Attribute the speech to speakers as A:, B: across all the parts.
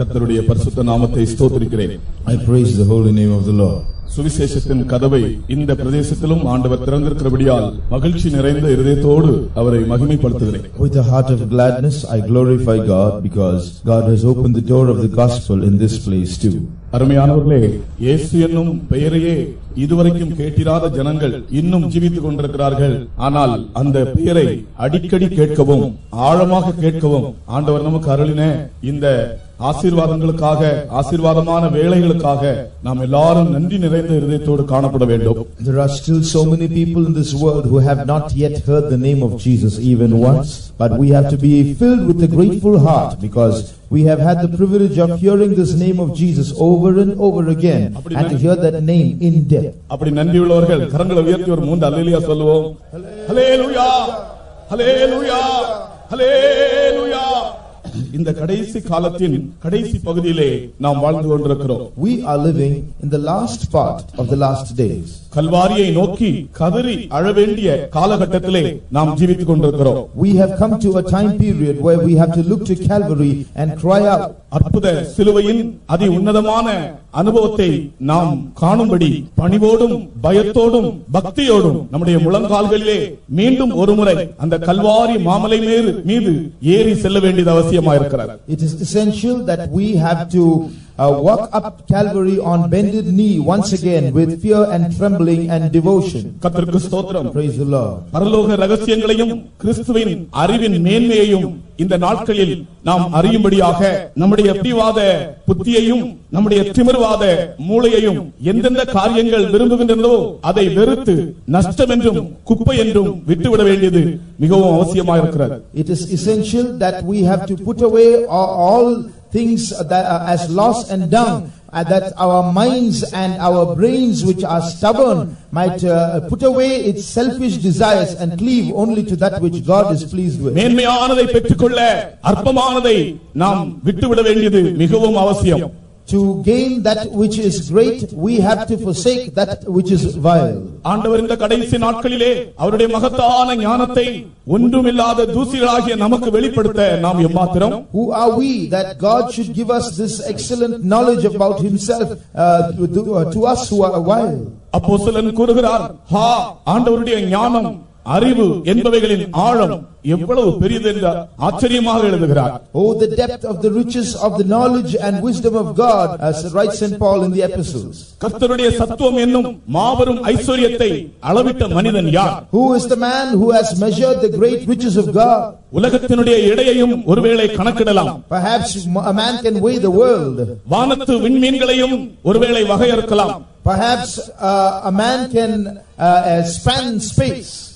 A: கர்த்தருடைய பரிசுத்த நாமத்தை ஸ்தோத்திரிக்கிறேன்
B: I praise the holy name of the Lord.
A: சுவிசேஷத்தின் கதவை இந்த பிரதேசத்திலும் ஆண்டவர் திறந்திருக்கிறபடியால் மகிழ்ச்சி நிறைந்த இருதயத்தோடு அவரை மகிமைப்படுத்துகிறேன்
B: With a heart of gladness, I glorify God because God has opened the door of the gospel in this place too.
A: அருமையானவர்களே இயேசு என்னும் பெயரையே இதுவரைக்கும் கேட்டிராத ஜனங்கள் இன்னும் ஜீவித்துக் கொண்டிருக்கிறார்கள் ஆனால் அந்த பெயரை அடிக்கடி கேட்கவும் ஆழமாக கேட்கவும் ஆண்டவர் நமக்கு அருளின இந்த ஆசீர்வாதங்களுக்காக ஆசீர்வாதமான வேலைகளுக்காக நாம் எல்லாரும் நன்றி நிறைந்த இருதயத்தோடு காணப்பட வேண்டும்
B: There are still so many people in this world who have not yet heard the name of Jesus even once, but we have to be filled with a grateful heart because we have had the privilege of hearing this name of Jesus over and over again and to hear that name in depth.
A: அப்படி நன்றி உள்ளவர்கள் கரங்களை உயர்த்தி ஒரு மூன்று hallelujah சொல்லுவோம் ஹalleluya ஹalleluya ஹalleluya இந்த கடைசி காலத்தின் கடைசி பகுதியிலே நாம் வாழ்ந்து கொண்டிருக்கிறோம்
B: We are living in the last part of the last days.
A: கல்வாரியை நோக்கி கதறி அழ வேண்டிய காலகட்டத்திலே நாம் ஜீவித்துக் கொண்டிருக்கிறோம்
B: We have come to a time period where we have to look to Calvary and cry out.
A: அற்புத சிலுவையின் அதி உன்னதமான அனுபவத்தை நாம் காணும்படி பணிவோடும் பயத்தோடும் பக்தியோடும் நம்முடைய முழங்கால்களிலே மீண்டும் ஒருமுறை அந்த கல்வாரி மாமலை மீது ஏறி செல்ல வேண்டியது அவசியமாயிருக்கிறது
B: It is essential that we have to uh, walk up Calvary on bended knee once again with fear and trembling and devotion.
A: கர்த்தருக்கு ஸ்தோத்திரம்
B: Praise the Lord.
A: பரலோக ரகசியங்களையும் கிறிஸ்துவின் அறிவின் மேன்மையையும் இந்த நாட்களில் நாம் அறியும்படியாக நம்முடைய பிடிவாத புத்தியையும் நம்முடைய திமிர்வாத மூளையையும் எந்தெந்த காரியங்கள் விரும்புகின்றனோ அதை வெறுத்து நஷ்டம் என்றும் குப்பை என்றும் விட்டுவிட வேண்டியது மிகவும் அவசியமாயிருக்கிறது
B: It is essential that we have to put away all, all things that are as loss and dung, and that our minds and our brains, which are stubborn, might uh, put away its selfish desires and cleave only to that which God is pleased with.
A: மேன்மையானதை பெற்றுக்கொள்ள அற்பமானதை நாம் விட்டுவிட வேண்டியது மிகவும் அவசியம்
B: To gain that which is great, we have to forsake that which is vile.
A: ஆண்டவர் இந்த கடைசி நாட்களிலே அவருடைய மகத்தான ஞானத்தை ஒன்றுமில்லாத தூசிகளாகிய நமக்கு வெளிப்படுத்த நாம் எம்மாத்திரம்
B: Who are we that God should give us this excellent knowledge about Himself uh, to, uh, to us who are vile?
A: அப்போஸ்தலன் கூறுகிறார் ஹா ஆண்டவருடைய ஞானம் அறிவு என்பவைகளின் ஆழம் எவ்வளவு பெரியது என்று ஆச்சரியமாக எழுதுகிறார்
B: Oh, the depth of the riches of the knowledge and wisdom of God, as writes St. Paul in the epistles.
A: கர்த்தருடைய சத்துவம் என்னும் மாபெரும் ஐஸ்வர்யத்தை அளவிட்ட மனிதன் யார்
B: Who is the man who has measured the great riches of God?
A: உலகத்தினுடைய எடையையும் ஒருவேளை கணக்கிடலாம்
B: Perhaps a man can weigh the world.
A: வானத்து விண்மீன்களையும் ஒருவேளை வகையறுக்கலாம்
B: Perhaps uh, a man can uh, uh, span space.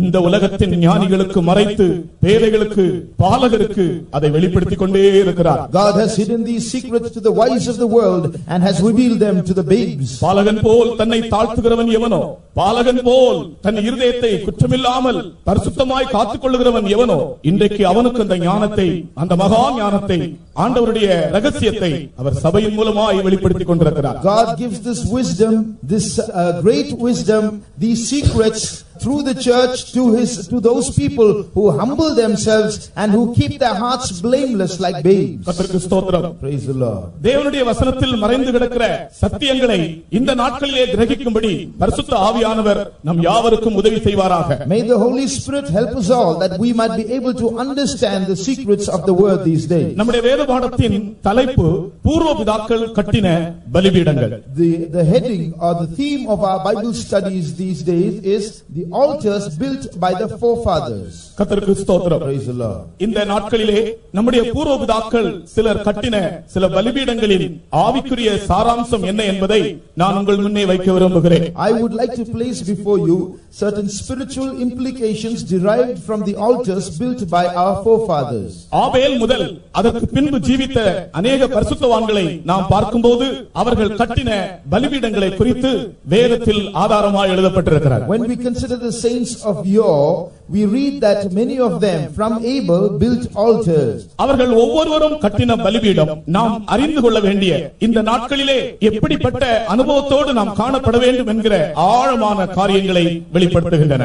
A: இந்த உலகத்தின் ஞானிகளுக்கு மறைத்து பேதைகளுக்கு பாலகருக்கு அதை வெளிப்படுத்திக் கொண்டே இருக்கிறார்.
B: God has hidden these secrets to the wise of the world and has revealed them to the babes.
A: பாலகன் போல் தன்னை தாழ்த்துகிறவன் எவனோ? பாலகன் போல் தன் இருதயத்தை குற்றமில்லாமல் பரிசுத்தமாய் காத்துக் கொள்ளுகிறவன் எவனோ? இன்றைக்கு அவனுக்கு அந்த ஞானத்தை அந்த மகா ஞானத்தை ஆண்டவருடைய ரகசியத்தை அவர் சபையின் மூலமாய் வெளிப்படுத்திக் கொண்டிருக்கிறார்.
B: God gives this wisdom, this uh, great wisdom, these secrets through the church to his to those people who humble themselves and who keep their hearts blameless like babes.
A: கர்த்தருக்கு ஸ்தோத்திரம்
B: Praise the Lord.
A: தேவனுடைய வசனத்தில் மறைந்து கிடக்கிற சத்தியங்களை இந்த நாட்களிலே கிரகிக்கும்படி பரிசுத்த ஆவியானவர் நம் யாவருக்கும் உதவி செய்வாராக
B: May the Holy Spirit help us all that we might be able to understand the secrets of the word these days.
A: நம்முடைய வேத பாடத்தின் தலைப்பு பூர்வ பிதாக்கள் கட்டின பலிபீடங்கள்
B: The, the heading or the theme of our Bible studies these days is the altars built by the forefathers.
A: கர்த்தருக்கு ஸ்தோத்திரம்
B: Praise the Lord.
A: இந்த நாட்களிலே நம்முடைய பூர்வ பிதாக்கள் சிலர் கட்டின சில பலிபீடங்களின் ஆவிக்குரிய சாராம்சம் என்ன என்பதை நான் உங்கள் முன்னே வைக்க விரும்புகிறேன்
B: I would like to place before you certain spiritual implications derived from the altars built by our forefathers.
A: ஆபேல் முதல் அதற்கு பின்பு ஜீவித்த அநேக பரிசுத்தவான்களை நாம் பார்க்கும்போது அவர்கள் கட்டின பலிபீடங்களை குறித்து வேதத்தில் ஆதாரமாய் எழுதப்பட்டிருக்கிறார்
B: When we consider the saints of yore, we read that many of them from Abel built altars.
A: அவர்கள் ஒவ்வொருவரும் கட்டின பலிபீடம் நாம் அறிந்து கொள்ள வேண்டிய இந்த நாட்களிலே எப்படிப்பட்ட அனுபவத்தோடு நாம் காணப்பட வேண்டும் என்கிற ஆழமான காரியங்களை வெளிப்படுத்துகின்றன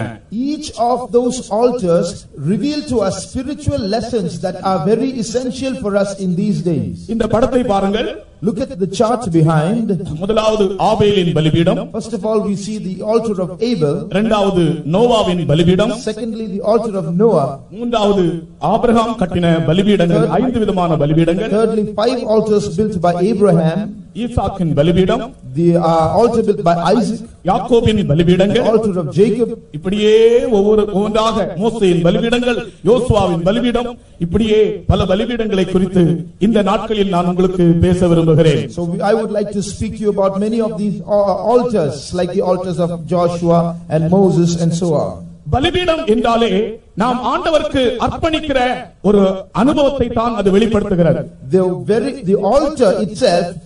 B: Each of those altars reveal to us spiritual lessons that are very essential for us in these days.
A: இந்த படத்தை பாருங்கள்
B: Look at the chart behind.
A: முதலாவது ஆபேலின் பலிபீடம்
B: First of all, we see the altar of Abel.
A: இரண்டாவது நோவாவின் பலிபீடம்
B: Secondly, the altar of Noah.
A: மூன்றாவது Abraham கட்டின பலிபீடங்கள் ஐந்து விதமான பலிபீடங்கள்
B: Thirdly, five altars built by Abraham.
A: ஈசாக்கின் பலிபீடம்
B: The uh, altar built by Isaac.
A: யாக்கோபின்
B: The
A: பலிபீடங்கள்
B: altar of Jacob.
A: இப்படியே ஒவ்வொரு ஒவ்வொன்றாக மோசையின் பலிபீடங்கள் யோசுவாவின் பலிபீடம் இப்படியே பல பலிபீடங்களை குறித்து இந்த நாட்களில் நான் உங்களுக்கு பேச விரும்புகிறேன்
B: So we, I would like to speak to you about many of these uh, altars, like the altars of Joshua and Moses and so on.
A: பலிபீடம் என்றாலே நாம் ஆண்டவருக்கு அர்ப்பணிக்கிற ஒரு அனுபவத்தை தான் அது வெளிப்படுத்துகிறது.
B: The very the altar itself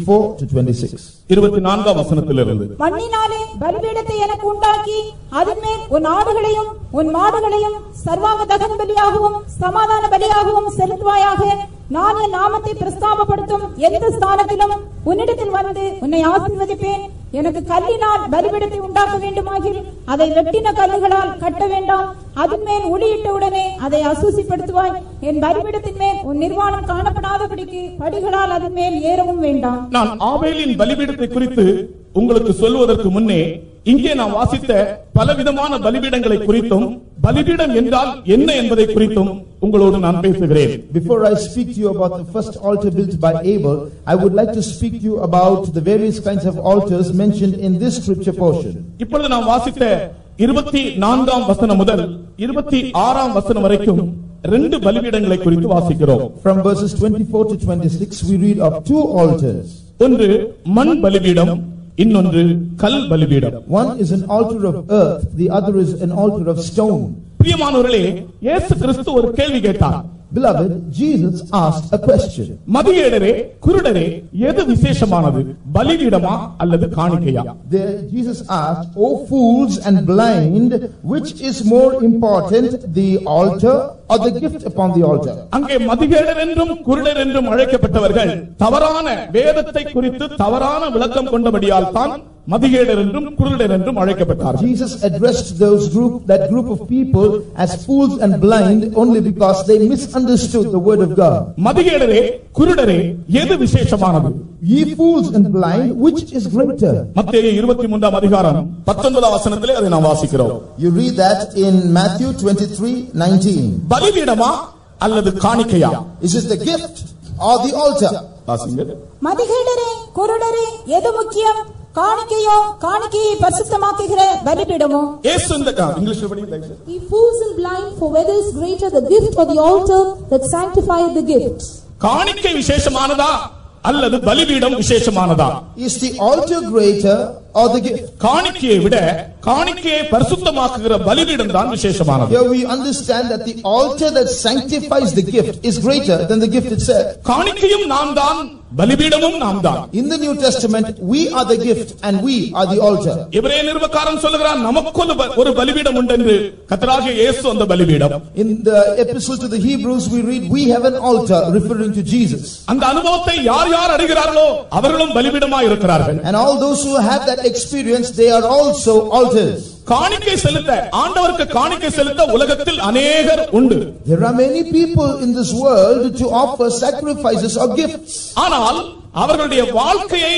B: 24 to 26.
A: இருபத்தி நான்காம் வசனத்திலிருந்து
C: மண்ணினாலே பலிபீடத்தை எனக்கு உண்டாக்கி அதன் மேல் உன் ஆடுகளையும் உன் மாடுகளையும் சர்வாங்க தகன பலியாகவும் சமாதான பலியாகவும் செலுத்துவாயாக நான் என் நாமத்தை பிரஸ்தாபப்படுத்தும் எந்த ஸ்தானத்திலும் உன்னிடத்தில் வந்து உன்னை ஆசீர்வதிப்பேன். எனக்கு கல்லினால் பலிபிடத்தை உண்டாக்க வேண்டுமாகில் அதை வெட்டின கல்லுகளால் கட்ட வேண்டாம். அதன் மேல் ஒளியிட்ட உடனே அதை அசூசிப்படுத்துவாய். என் பலிபிடத்தின் மேல் உன் நிர்வாணம் காணப்படாதபடிக்கு படிகளால் அதன் மேல் ஏறவும் வேண்டாம்.
A: நான் ஆபேலின் பலிபிடத்தை குறித்து உங்களுக்கு சொல்வதற்கு முன்னே இங்கே நாம் வாசித்த பலவிதமான பலிபீடங்களை குறித்தும் பலிபீடம் என்றால் என்ன என்பதை குறித்தும் உங்களோடு நான் பேசுகிறேன்
B: Before I speak to you about the first altar built by Abel, I would like to speak to you about the various kinds of altars mentioned in this scripture portion.
A: இப்பொழுது நாம் வாசித்த இருபத்தி நான்காம் வசனம் முதல் இருபத்தி ஆறாம் வசனம் வரைக்கும் ரெண்டு பலிபீடங்களை குறித்து வாசிக்கிறோம்
B: From verses 24 to 26, we read of two altars.
A: ஒன்று மண் பலிபீடம் இன்னொன்று கல் பலிபீடம்
B: One is an altar of earth, the other is an altar of stone.
A: பிரியமானவர்களே இயேசு கிறிஸ்து ஒரு கேள்வி கேட்டார்
B: Beloved, Jesus asked a question.
A: மதியேடரே குருடரே எது விசேஷமானது பலிபீடமா அல்லது காணிக்கையா
B: There, Jesus asked, O fools and blind, which is more important, the altar or the gift upon the altar?
A: அங்கே மதிகேடர் என்றும் குருடர் என்றும் அழைக்கப்பட்டவர்கள் தவறான வேதத்தை குறித்து தவறான விளக்கம் கொண்டபடியால் தான் மதிகேடர் என்றும் குருடர் என்றும் அழைக்கப்பட்டார்கள்
B: Jesus addressed those group, that group of people as fools and blind only because they misunderstood the word of God.
A: மதிகேடரே குருடரே எது விசேஷமானது
B: Ye fools and blind, which is greater?
A: மத்தேயு இருபத்தி மூன்றாம் அதிகாரம் பத்தொன்பதாம் வசனத்திலே அதை நாம் வாசிக்கிறோம்
B: You read that in Matthew 23, 19.
A: பலிபீடமா அல்லது காணிக்கையா
B: Is it the gift or the altar?
A: வாசிங்கள்
C: மதிகேடரே குருடரே எது முக்கியம் காணிக்கையோ காணிக்கையை பரிசுத்தமாக்குகிற பலிபீடமோ
A: இயேசு இந்த ஆ, இங்கிலீஷ்ல படிங்க தயவு செய்து.
D: Ye fools and blind, for whether is greater the gift or the altar that sanctifieth the gift?
A: காணிக்கை விசேஷமானதா அல்லது பலிபீடம் விசேஷமானதா
B: Is the altar greater or the gift?
A: காணிக்கையை விட காணிக்கையை பரிசுத்தமாக்குகிற பலிபீடம் தான் விசேஷமானது
B: Here we understand that the altar that sanctifies the gift is greater than the gift itself.
A: காணிக்கையும் நாம் தான் பலிபீடமும் நாம் தான்
B: In the New Testament, we are the gift and we are the altar.
A: இவரே நிருபக்காரன் சொல்லுகிறான் நமக்கு ஒரு ப- ஒரு பலிபீடம் உண்டு என்று கத்தராகிய இயேசு அந்த பலிபீடம்
B: In the epistle to the Hebrews, we read, We have an altar, referring to Jesus.
A: அந்த அனுபவத்தை யார் யார் அடைகிறார்களோ அவர்களும் பலிபீடமாய் இருக்கிறார்கள்
B: And all those who have that experience, they are also altars.
A: காணிக்கை செலுத்த ஆண்டவருக்கு காணிக்கை செலுத்த உலகத்தில் அநேகர் உண்டு
B: There are many people in this world to offer sacrifices or gifts.
A: ஆனால் அவர்களுடைய வாழ்க்கையை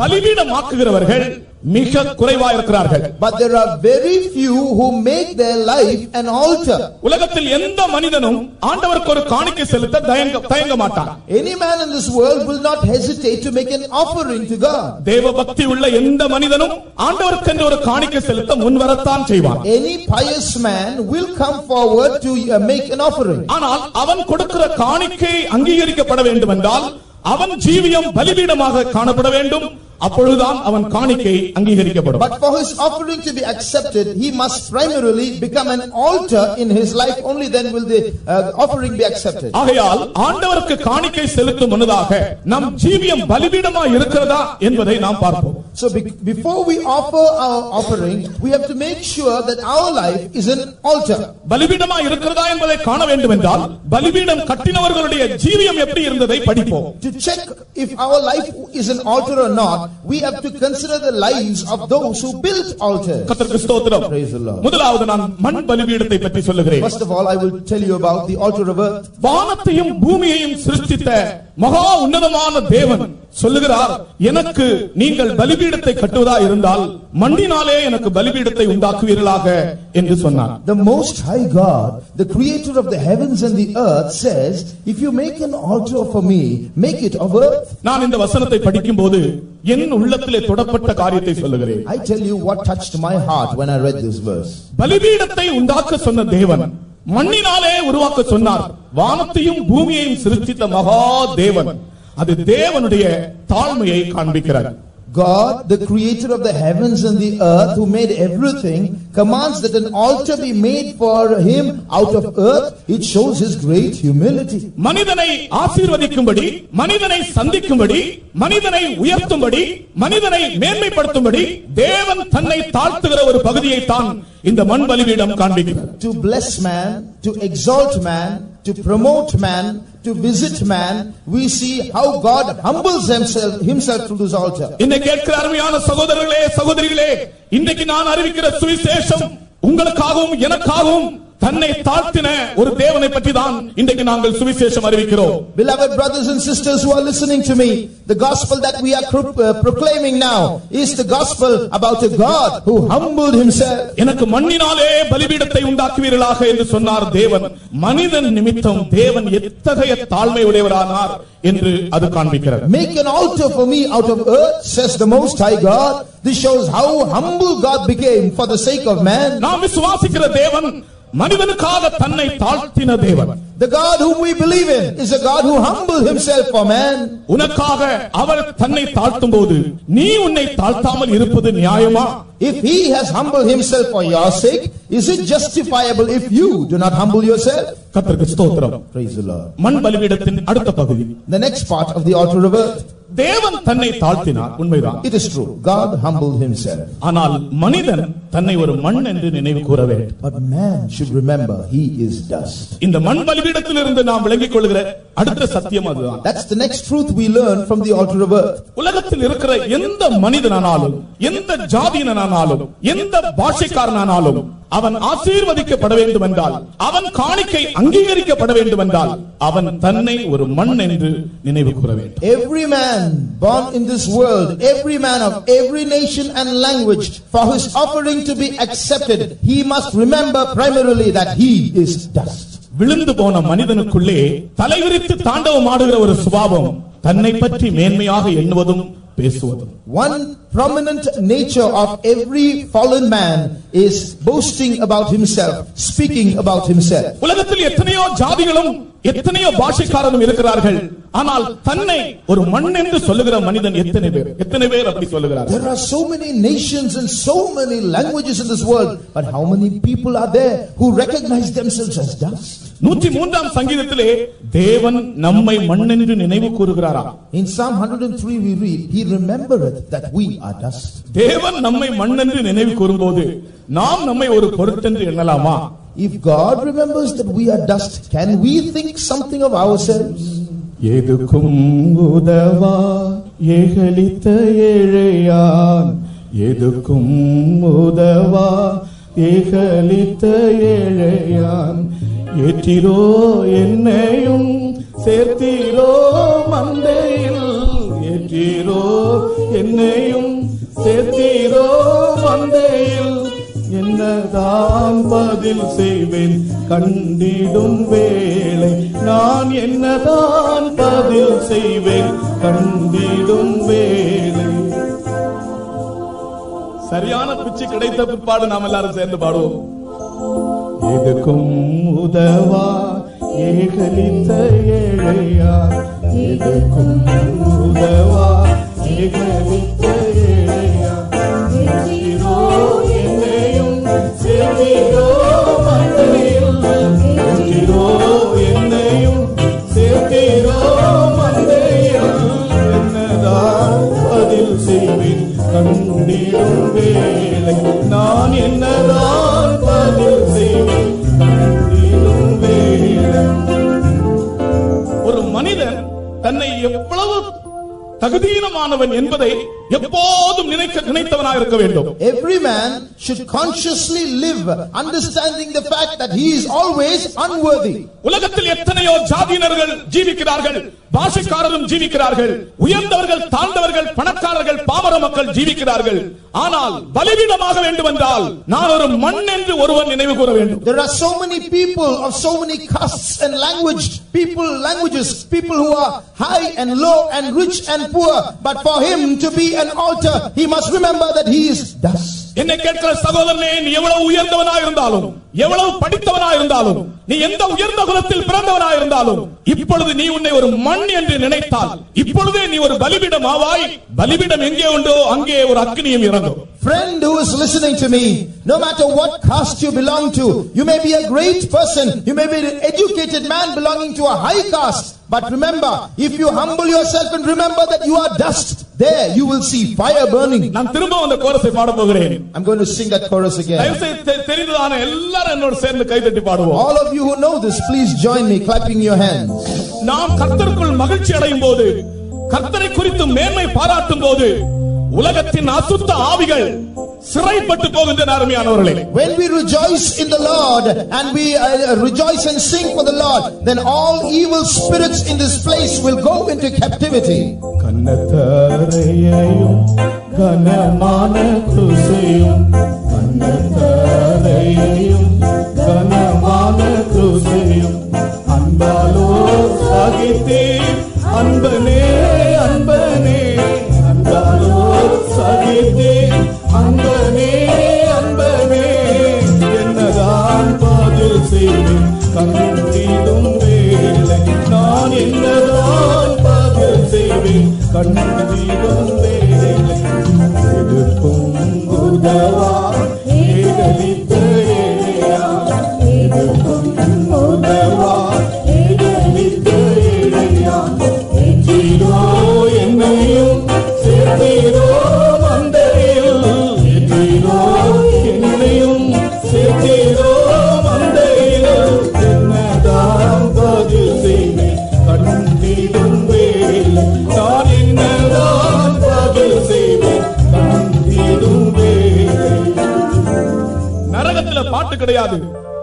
A: பலிபீடமாக்குகிறவர்கள் மிக குறைவா இருக்கிறார்கள்
B: But there are very few who make their life an altar.
A: உலகத்தில் எந்த மனிதனும் ஆண்டவருக்கு ஒரு காணிக்கை செலுத்த தயங்க தயங்க மாட்டான்
B: Any man in this world will not hesitate to make an offering to God.
A: தேவ பக்தி உள்ள எந்த மனிதனும் ஆண்டவருக்கென்று ஒரு காணிக்கை செலுத்த முன்வரத்தான் செய்வான்
B: Any pious man will come forward to uh, make an offering.
A: ஆனால் அவன் கொடுக்கிற காணிக்கை அங்கீகரிக்கப்பட வேண்டும் என்றால் அவன் ஜீவியம் பலிபீடமாக காணப்பட வேண்டும் அப்பொழுதுதான் அவன் காணிக்கை அங்கீகரிக்கப்படும்
B: But for his offering to be accepted, he must primarily become an altar in his life. Only then will the uh, offering be accepted.
A: ஆகையால் ஆண்டவருக்கு காணிக்கை செலுத்தும் முன்னதாக நம் ஜீவியம் பலிபீடமா இருக்கிறதா என்பதை நாம் பார்ப்போம்
B: So be- before we offer our offering, we have to make sure that our life is an altar.
A: பலிபீடமா இருக்கிறதா என்பதை காண வேண்டும் என்றால் பலிபீடம் கட்டினவர்களுடைய ஜீவியம் எப்படி இருந்ததை படிப்போம்
B: To check if our life is an altar or not, we have to consider the lives of those who built altars.
A: கர்த்தருக்கு ஸ்தோத்திரம்
B: Praise the Lord.
A: முதலாவது நான் மண் பலிபீடத்தை பற்றி சொல்லுகிறேன்
B: First of all, I will tell you about the altar of earth.
A: வானத்தையும் பூமியையும் சிருஷ்டித்த மகா உன்னதமான தேவன் சொல்லுகிறார் எனக்கு நீங்கள் பலிபீடத்தை கட்டுவதா இருந்தால் மண்ணினாலே எனக்கு பலிபீடத்தை உண்டாக்குவீர்களாக என்று சொன்னார்
B: The Most High God, the creator of the heavens and the earth says, if you make an altar for me, make it of earth.
A: நான் இந்த வசனத்தை படிக்கும்போது என் உள்ளத்திலே தொடப்பட்ட காரியத்தை சொல்லுகிறேன்.
B: I tell you what touched my heart when I read this verse.
A: பலிபீடத்தை உண்டாக்க சொன்ன தேவன் மண்ணினாலே உருவாக்க சொன்னார். வானத்தையும் பூமியையும் சிருஷ்டித்த மகா தேவன். அது தேவனுடைய தாழ்மையை காண்பிக்கிறார்.
B: God, the creator of the heavens and the earth, who made everything, commands that an altar be made for him out of earth. It shows his great humility.
A: மனிதனை ஆசீர்வதிக்கும்படி மனிதனை சந்திக்கும்படி மனிதனை உயர்த்தும்படி மனிதனை மேன்மைப்படுத்தும்படி தேவன் தன்னை தாழ்த்துகிற ஒரு பகுதியை தான் இந்த மண் பலிபீடம் காண்பிக்கிறது
B: To bless man, to exalt man, to promote man, to visit man, we see how God humbles himself, himself through this altar.
A: என்னை கேட்கிற அருமையான சகோதரர்களே சகோதரிகளே இன்றைக்கு நான் அறிவிக்கிற சுவிசேஷம் உங்களுக்காகவும் எனக்காகவும் தன்னை தாழ்த்தின ஒரு தேவனை பற்றி தான் இன்றைக்கு நாங்கள் சுவிசேஷம் அறிவிக்கிறோம்
B: Beloved brothers and sisters who are listening to me, the gospel that we are pro- uh, proclaiming now is the gospel about a God who humbled himself.
A: எனக்கு மண்ணினாலே பலிபீடத்தை உண்டாக்குவீர்களாக என்று சொன்னார் தேவன் மனிதன் நிமித்தம் தேவன் எத்தகைய தாழ்மை உடையவரானார் என்று அது காண்பிக்கிறது
B: Make an altar for me out of earth, says the Most High God. This shows how humble God became for the sake of man.
A: நாம் விசுவாசிக்கிற தேவன் மனிதனுக்காக தன்னை தாழ்த்தின தேவன்
B: The God whom we believe in is a God who humbled himself for man.
A: உனக்காக அவர் தன்னை தாழ்த்தும் போது நீ உன்னை தாழ்த்தாமல் இருப்பது நியாயமா
B: If he has humbled himself for your sake, is it justifiable if you do not humble yourself?
A: கர்த்தருக்கு ஸ்தோத்திரம்
B: Praise the Lord.
A: மண் பலிபீடத்தின் அடுத்த பகுதி
B: The next part of the altar of earth.
A: தேவன் தன்னை தாழ்த்தினார் உண்மைதான்
B: It is true. God humbled himself.
A: ஆனால் மனிதன் தன்னை ஒரு மண் என்று நினைவு கூற வேண்டும்
B: But man should remember he is dust.
A: இந்த மண் பலிபீடத்திலிருந்து நாம் விளங்கிக் கொள்கிற அடுத்த சத்தியம் அதுதான்
B: That's the next truth we learn from the altar of earth.
A: உலகத்தில் இருக்கிற எந்த மனிதனானாலும் எந்த ஜாதியினானாலும் எந்த பாஷைக்காரனானாலும் அவன் ஆசீர்வதிக்கப்பட வேண்டும் என்றால் அவன் காணிக்கை அங்கீகரிக்கப்பட வேண்டும் என்றால் அவன் தன்னை ஒரு மண் என்று நினைவு கூற வேண்டும்
B: Every man born in this world, every man of every nation and language, for his offering to be accepted, he must remember primarily that he is dust.
A: விழுந்து போன மனிதனுக்குள்ளே தலைவிரித்து தாண்டவம் ஆடுகிற ஒரு சுபாவம் தன்னை பற்றி மேன்மையாக எண்ணுவதும் பேசுவதும்
B: One prominent nature of every fallen man is boasting about himself, speaking about himself.
A: உலகத்தில் எத்தனையோ ஜாதிகளும் எத்தனையோ பாஷைக்காரரும் இருக்கிறார்கள் ஆனால் தன்னை ஒரு மண் என்று சொல்லுகிற மனிதன் எத்தனை பேர் எத்தனை பேர் அப்படி சொல்லுகிறார்
B: There are so many nations and so many languages in this world, but how many people are there who recognize themselves as dust?
A: நூற்றி மூன்றாம் சங்கீதத்திலே தேவன் நம்மை மண் என்று நினைவு கூறுகிறாரா
B: In Psalm 103 we read, He remembereth that we are dust.
A: தேவன் நம்மை மண் என்று நினைவு கூறும்போது நாம் நம்மை ஒரு பொருட்டென்று எண்ணலாமா?
B: If God remembers that we are dust, can we think something of ourselves?
A: எதுக்கும் உதவா ஏகலித்த ஏழையான். எதுக்கும் உதவா ஏகலித்த ஏழையான். ஏற்றிரோ என்னையும் சேர்த்தீரோ மந்தையில் ஏற்றீரோ என்னையும் சேர்த்தீரோ? வந்தையில் என்னதான் பதில் செய்வேன்? கண்டிடும் வேளை நான் என்னதான் பதில் செய்வேன்? கண்டிடும் வேளை. சரியான பிச்சு கிடைத்த பிற்பாடு நாம் எல்லாரும் சேர்ந்து பாடுவோம். எதுக்கும் உதவா ஏகலித்த ஏழையா Thank you. தகுதீனமானவன் என்பதை எப்போதும் நினைக்க நினைத்தவனாக இருக்க வேண்டும்
B: Every man should consciously live understanding the fact that he is always unworthy.
A: உலகத்தில் எத்தனையோ ஜாதியினர்கள் ஜீவிக்கிறார்கள் பாஷைக்காரரும் ஜீவிக்கிறார்கள் உயர்ந்தவர்கள் தாழ்ந்தவர்கள் பணக்காரர்கள் பாமர மக்கள் ஜீவிக்கிறார்கள் ஆனால் பலிபீடமாக வேண்டும் என்றால் நான் ஒரு மண் என்று ஒருவன் நினைவு கூற வேண்டும்
B: There are so many people of so many castes and language, people, languages, people who are high and low and rich and poor. But for him to be an altar, he must remember that he is dust.
A: என்னை கேட்கிற சகோதரனே நீ எவ்வளவு உயர்ந்தவனா இருந்தாலும் எவ்வளவு படித்தவனா இருந்தாலும் நீ எந்த உயர்ந்த குலத்தில் பிறந்தவனா இருந்தாலும் இப்பொழுது நீ உன்னை ஒரு மண் என்று நினைத்தால் இப்பொழுதே நீ ஒரு பலிபீடம் ஆவாய் பலிபீடம் எங்கே உண்டோ அங்கே ஒரு அக்னியும் இறங்கும்.
B: Friend who is listening to me, no matter what caste you belong to, you may be a great person, you may be an educated man belonging to a high caste, but remember, if you humble yourself and remember that you are dust, there you will see fire burning.
A: நான் திரும்ப அந்த கோரஸை பாட போகிறேன்
B: I'm going to sing that chorus again.
A: தயவுசெய்து தெ- தெரிந்ததான எல்லாரும் என்னோட சேர்ந்து கைதட்டி பாடுவோம்
B: All of you who know this, please join me clapping your hands.
A: நாம் கர்த்தருக்குள் மகிழ்ச்சி அடையும் போது கர்த்தரை குறித்து மேன்மை பாராட்டும் போது உலகத்தின் அசுத்த ஆவிகள் சிறைப்பட்டு போகின்றன அருமையானவர்களே
B: When we rejoice in the Lord and we uh, rejoice and sing for the Lord, then all evil spirits in this place will go into captivity.
A: கண்ணத்தரையையும் கனமான குசையும் கண்ணத்தரையையும் கனமான குசையும் அன்பாலோ சகித்தே அன்பனே அன்பனே அன்பாலோ சகித்தே அன்பனே அன்பனே என்னதான் பதில் செய்வேன்? கண்டிடும் வேலை நான் என்னதான் செய்வேன்? வேலை உதவா? ஏகலித்த உதவா? ஏகலித்த ஏழையா என்னையும் சேர்த்தீரோ? கிடையாது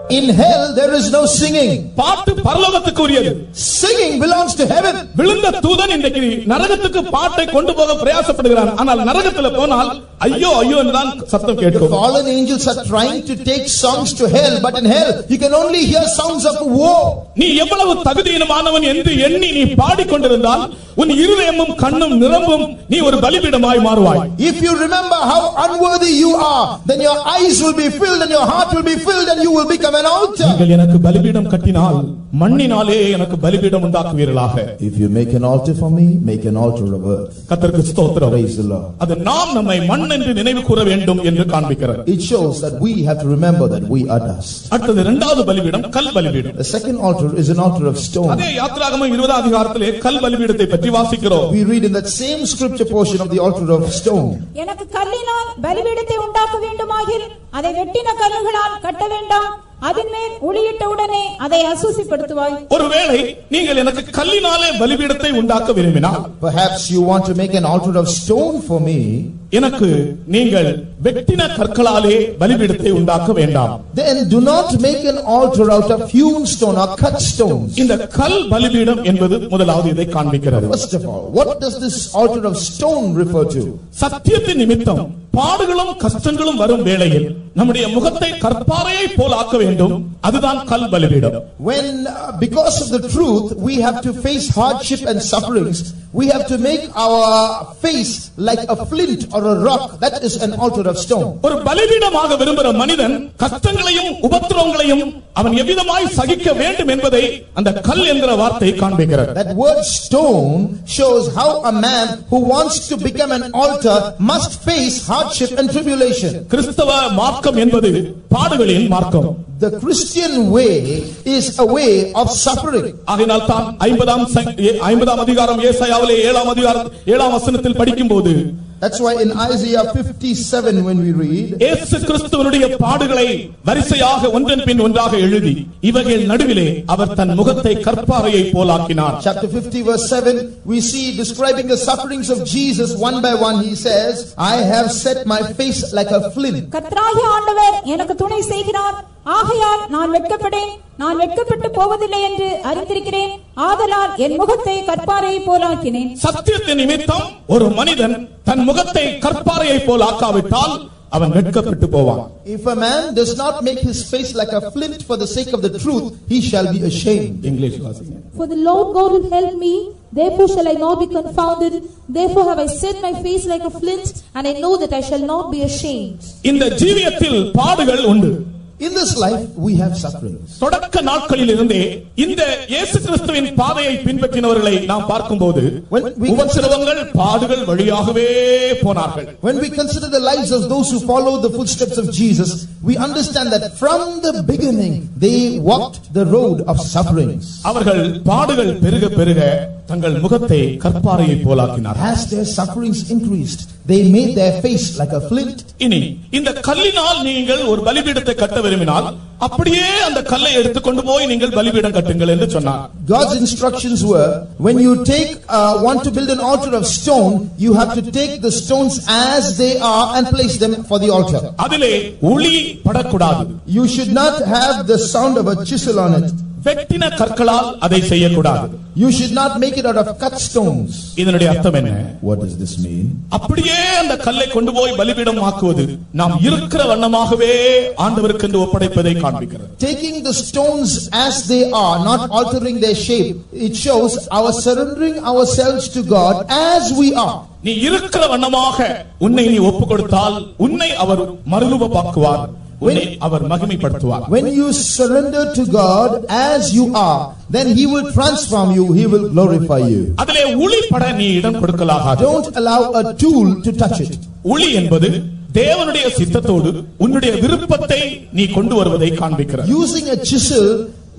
B: In hell, there is no singing.
A: பாட்டு பரலோகத்துக்கு உரியது
B: Singing belongs to heaven.
A: விழுந்த தூதன் இன்றைக்கு நரகத்துக்கு பாட்டை கொண்டு போக பிரயாசப்படுகிறான் ஆனால் நரகத்துல போனால் ஐயோ ஐயோ என்றுதான் சத்தம் கேட்கும்
B: fallen angels are trying to take songs to hell, but in hell, you can only hear sounds of woe.
A: நீ எவ்வளவு தகுதியினமானவன் என்று எண்ணி நீ பாடிக்கொண்டிருந்தால் உன் இருதயமும் கண்ணும் நிரம்பும் நீ ஒரு பலிபீடமாய் மாறுவாய்
B: If you remember how unworthy you are, then your eyes will be filled and your heart will be filled and you will become an altar.
A: நீங்கள் எனக்கு பலிபீடம் கட்டினால் மண்ணினாலே எனக்கு பலிபீடம் உண்டாக்குவீர்களாக
B: If you make an altar for me, make an altar of earth.
A: கத்தருக்கு ஸ்தோத்திரம்
B: Praise the Lord.
A: அது நாம் நம்மை மண் என்று நினைவு கூற வேண்டும் என்று காண்பிக்கிறது
B: It shows that we have to remember that we are dust.
A: அடுத்தது இரண்டாவது பலிபீடம் கல் பலிபீடம்
B: The second altar is an altar of stone.
A: அதே யாத்திராகமம் இருபதாம் அதிகாரத்திலே கல் பலிபீடத்தை பற்றி வாசிக்கிறோம்
B: We read in that same scripture portion of the altar of stone.
C: எனக்கு கல்லினால் பலிபீடத்தை உண்டாக்க வேண்டுமாகில் அதை வெட்டின கல்லுகளால் கட்ட வேண்டாம் அதன் மேல் உளியிட்ட உடனே அதை அசூசிப்படுத்துவாய்
A: ஒருவேளை நீங்கள் எனக்கு கல்லினாலே பலிபீடத்தை உண்டாக்க விரும்பினால்
B: Perhaps you want to make an altar of stone for me.
A: எனக்கு நீங்கள் வெட்டின கற்களாலே பலிபீடத்தை உண்டாக்க வேண்டாம்
B: Then do not make an altar out of hewn stone or cut stones.
A: இந்த கல் பலிபீடம் என்பது முதலாவது இதை காண்பிக்கிறது
B: First of all, what does this altar of stone refer to?
A: சத்தியத்தின் நிமித்தம் பாடுகளும் கஷ்டங்களும் வரும் வேளையில் நம்முடைய முகத்தை கற்பாறையை போல் ஆக்க வேண்டும் அதுதான் கல் பலிபீடம்
B: When, uh, because of the truth, we have to face hardship and sufferings, we have to make our face like a flint or a rock. That is an altar of stone.
A: ஒரு பலிபீடமாக விரும்புகிற மனிதன் கஷ்டங்களையும் உபத்திரவங்களையும் அவன் எவ்விதமாய் சகிக்க வேண்டும் என்பதை அந்த கல் என்கிற வார்த்தை காண்பிக்கிறது
B: That word stone shows how a man who wants to become an altar must face hardship and tribulation.
A: கிறிஸ்தவ மார்க்கம் என்பது பாடுகளின் மார்க்கம்
B: The Christian way is a way of suffering.
A: ஆகையினால் தான் ஐம்பதாம் ச- ஏ- ஐம்பதாம் அதிகாரம் ஏசாயாவிலே ஏழாம் அதிகாரம் ஏழாம் வசனத்தில் படிக்கும்போது
B: That's why in Isaiah 57 when we read,
A: இயேசு கிறிஸ்துவனுடைய பாடுகளை வரிசையாக ஒன்றன் பின் ஒன்றாக எழுதி இவைகள் நடுவிலே அவர் தன் முகத்தை கற்பாறையை போலாக்கினார்
B: chapter 50 verse 7, we see describing the sufferings of Jesus one by one. He says, I have set my face like a flint.
C: கர்த்தராகிய ஆண்டவர் எனக்கு துணை செய்கிறார் ஆகையால் நான் வெட்கப்படேன் நான் வெட்கப்பட்டு போவதில்லை என்று அறிந்திருக்கிறேன் ஆதலால் என் முகத்தை கற்பாரை போலாக்கினேன்
A: சத்தியத்தின் நிமித்தம் ஒரு மனிதன் தன் முகத்தை கற்பாறையை போல் ஆக்காவிட்டால் அவன் வெட்கப்பட்டு போவான்
B: If a man does not make his face like a flint for the sake of the truth, he shall be ashamed.
A: English வாசிங்க
D: For the Lord God will help me, therefore shall I not be confounded. Therefore have I set my face like a flint, and I know that I shall not be ashamed.
A: இந்த ஜீவியத்தில் பாடுகள் உண்டு
B: In this life, we have sufferings.
A: தொடக்க நாட்களில் இருந்தே இந்த இயேசு கிறிஸ்துவின் பாதையை பின்பற்றினவர்களை நாம் பார்க்கும்போது
B: When we
A: உபத்திரவங்கள் பாடுகள் வழியாகவே போனார்கள்
B: When we consider the lives of those who followed the footsteps of Jesus, we understand that from the beginning, they walked the road of sufferings.
A: அவர்கள் பாடுகள் பெருக பெருக தங்கள் முகத்தை கற்பாறையை போலாக்கினார்
B: As their sufferings increased, they made their face like a flint.
A: இனி இந்த கல்லினால் நீங்கள் ஒரு பலிபீடத்தை கட்ட விரும்பினால் அப்படியே அந்த கல்லை எடுத்துக்கொண்டு போய் நீங்கள் பலிபீடம் கட்டுங்கள் என்று சொன்னார்
B: God's instructions were, when you take, uh, want to build an altar of stone, you have to take the stones as they are and place them for the altar.
A: அதிலே ஒளி படக்கூடாது
B: You should not have the sound of a chisel on it.
A: வெட்டின கற்களால் அதை செய்யக்கூடாது
B: You should not make it out of cut stones.
A: இதனுடைய அர்த்தம் என்ன
B: What does this mean?
A: அப்படியே அந்த கல்லை கொண்டு போய் பலிபீடம் ஆக்குவது நாம் இருக்கிற வண்ணமாகவே ஆண்டவருக்கு என்று ஒப்படைப்பதை காண்பிக்கிறது
B: Taking the stones as they are, not altering their shape, it shows our surrendering ourselves to God as we are.
A: நீ இருக்கிற வண்ணமாக உன்னை நீ ஒப்பு கொடுத்தால் உன்னை அவர் மறுரூபமாக்குவார் உன்னை அவர் மகிமைப்படுத்துவார்
B: When you surrender to God as you are, then He will transform you, He will glorify you.
A: அதிலே ஒளிப்பட நீ இடம் கொடுக்கலாகாது
B: Don't allow a tool to touch it.
A: ஒளி என்பது தேவனுடைய சித்தத்தோடு உன்னுடைய விருப்பத்தை நீ கொண்டு வருவதை காண்பிக்கிறது
B: Using a chisel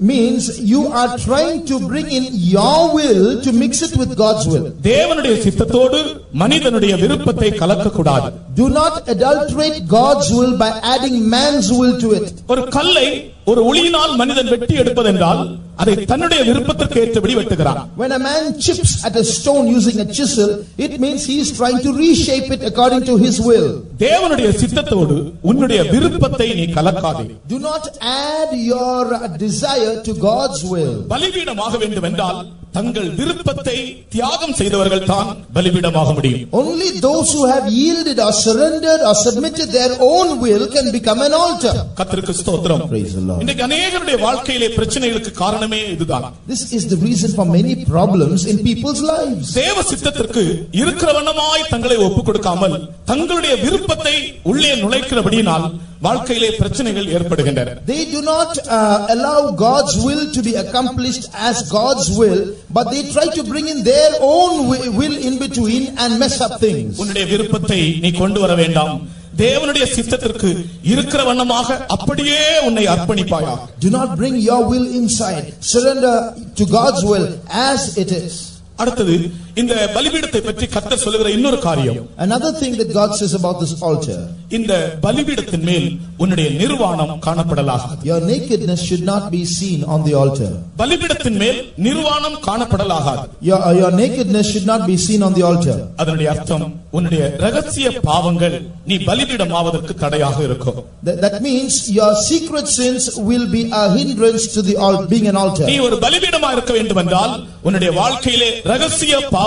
B: means you are trying to bring in your will to mix it with God's will.
A: தேவனுடைய சித்தத்தோடு மனிதனுடைய விருப்பத்தை கலக்கக்கூடாது
B: Do not adulterate God's will by adding man's will to it.
A: ஒரு கல்லை ஒரு ஒளியினால் மனிதன் வெட்டி எடுப்பதென்றால் அதை தன்னுடைய விருப்பத்திற்கு ஏற்றபடி வெட்டுகிறான்
B: When a man chips at a stone using a chisel, it means he is trying to reshape it according to his will.
A: தேவனுடைய சித்தத்தோடு உன்னுடைய விருப்பத்தை நீ கலக்காதே
B: Do not add your desire to God's will.
A: பலிபீடமாக வேண்டும் என்றால் தங்கள் விருப்பத்தை தியாகம் செய்தவர்கள் தான் பலிபீடமாக முடியும்
B: Only those who have yielded or surrendered or submitted their own will can become an altar.
A: கர்த்தருக்கு ஸ்தோத்திரம்
B: Praise the Lord.
A: இன்றைக்கு அநேகருடைய வாழ்க்கையிலே பிரச்சனைகளுக்கு காரணமே இதுதான்
B: This is the reason for many problems in people's lives.
A: தேவ சித்தத்திற்கு இருக்கிற வண்ணமாய் தங்களை ஒப்புக் கொடுக்காமல் தங்களுடைய விருப்பத்தை உள்ளே நுழைக்கிறபடியினால் வாழ்க்கையிலே பிரச்சனைகள் ஏற்படுகின்றன
B: They do not uh, allow God's will to be accomplished as God's will, but they try to bring in their own wi- will in between and mess up things.
A: உன்னுடைய விருப்பத்தை நீ கொண்டு வர வேண்டாம் தேவனுடைய சித்தத்திற்கு இருக்கிற வண்ணமாக அப்படியே உன்னை அர்ப்பணிப்பாயா
B: Do not bring your will inside. Surrender to God's will as it is.
A: அடுத்தது இந்த பலிபீடத்தை பற்றி கர்த்தர் சொல்லுகிற இன்னொரு காரியம்
B: Another thing that God says about this altar,
A: இந்த பலிபீடத்தின் மேல் உன்னுடைய நிர்வாணம் காணப்படலாகாது
B: your nakedness should not be seen on the altar.
A: பலிபீடத்தின் மேல் நிர்வாணம் காணப்படலாகாது
B: Your, uh, your nakedness should not be seen on the altar.
A: அதனுடைய அர்த்தம் உன்னுடைய ரகசிய பாவங்கள் நீ பலிபீடம் ஆவதற்கு தடையாக இருக்கும்
B: That, that means your secret sins will be a hindrance to the al- being an altar.
A: நீ ஒரு பலிபீடமா இருக்க வேண்டும் என்றால் உன்னுடைய வாழ்க்கையிலே ரகசிய பாவங்கள்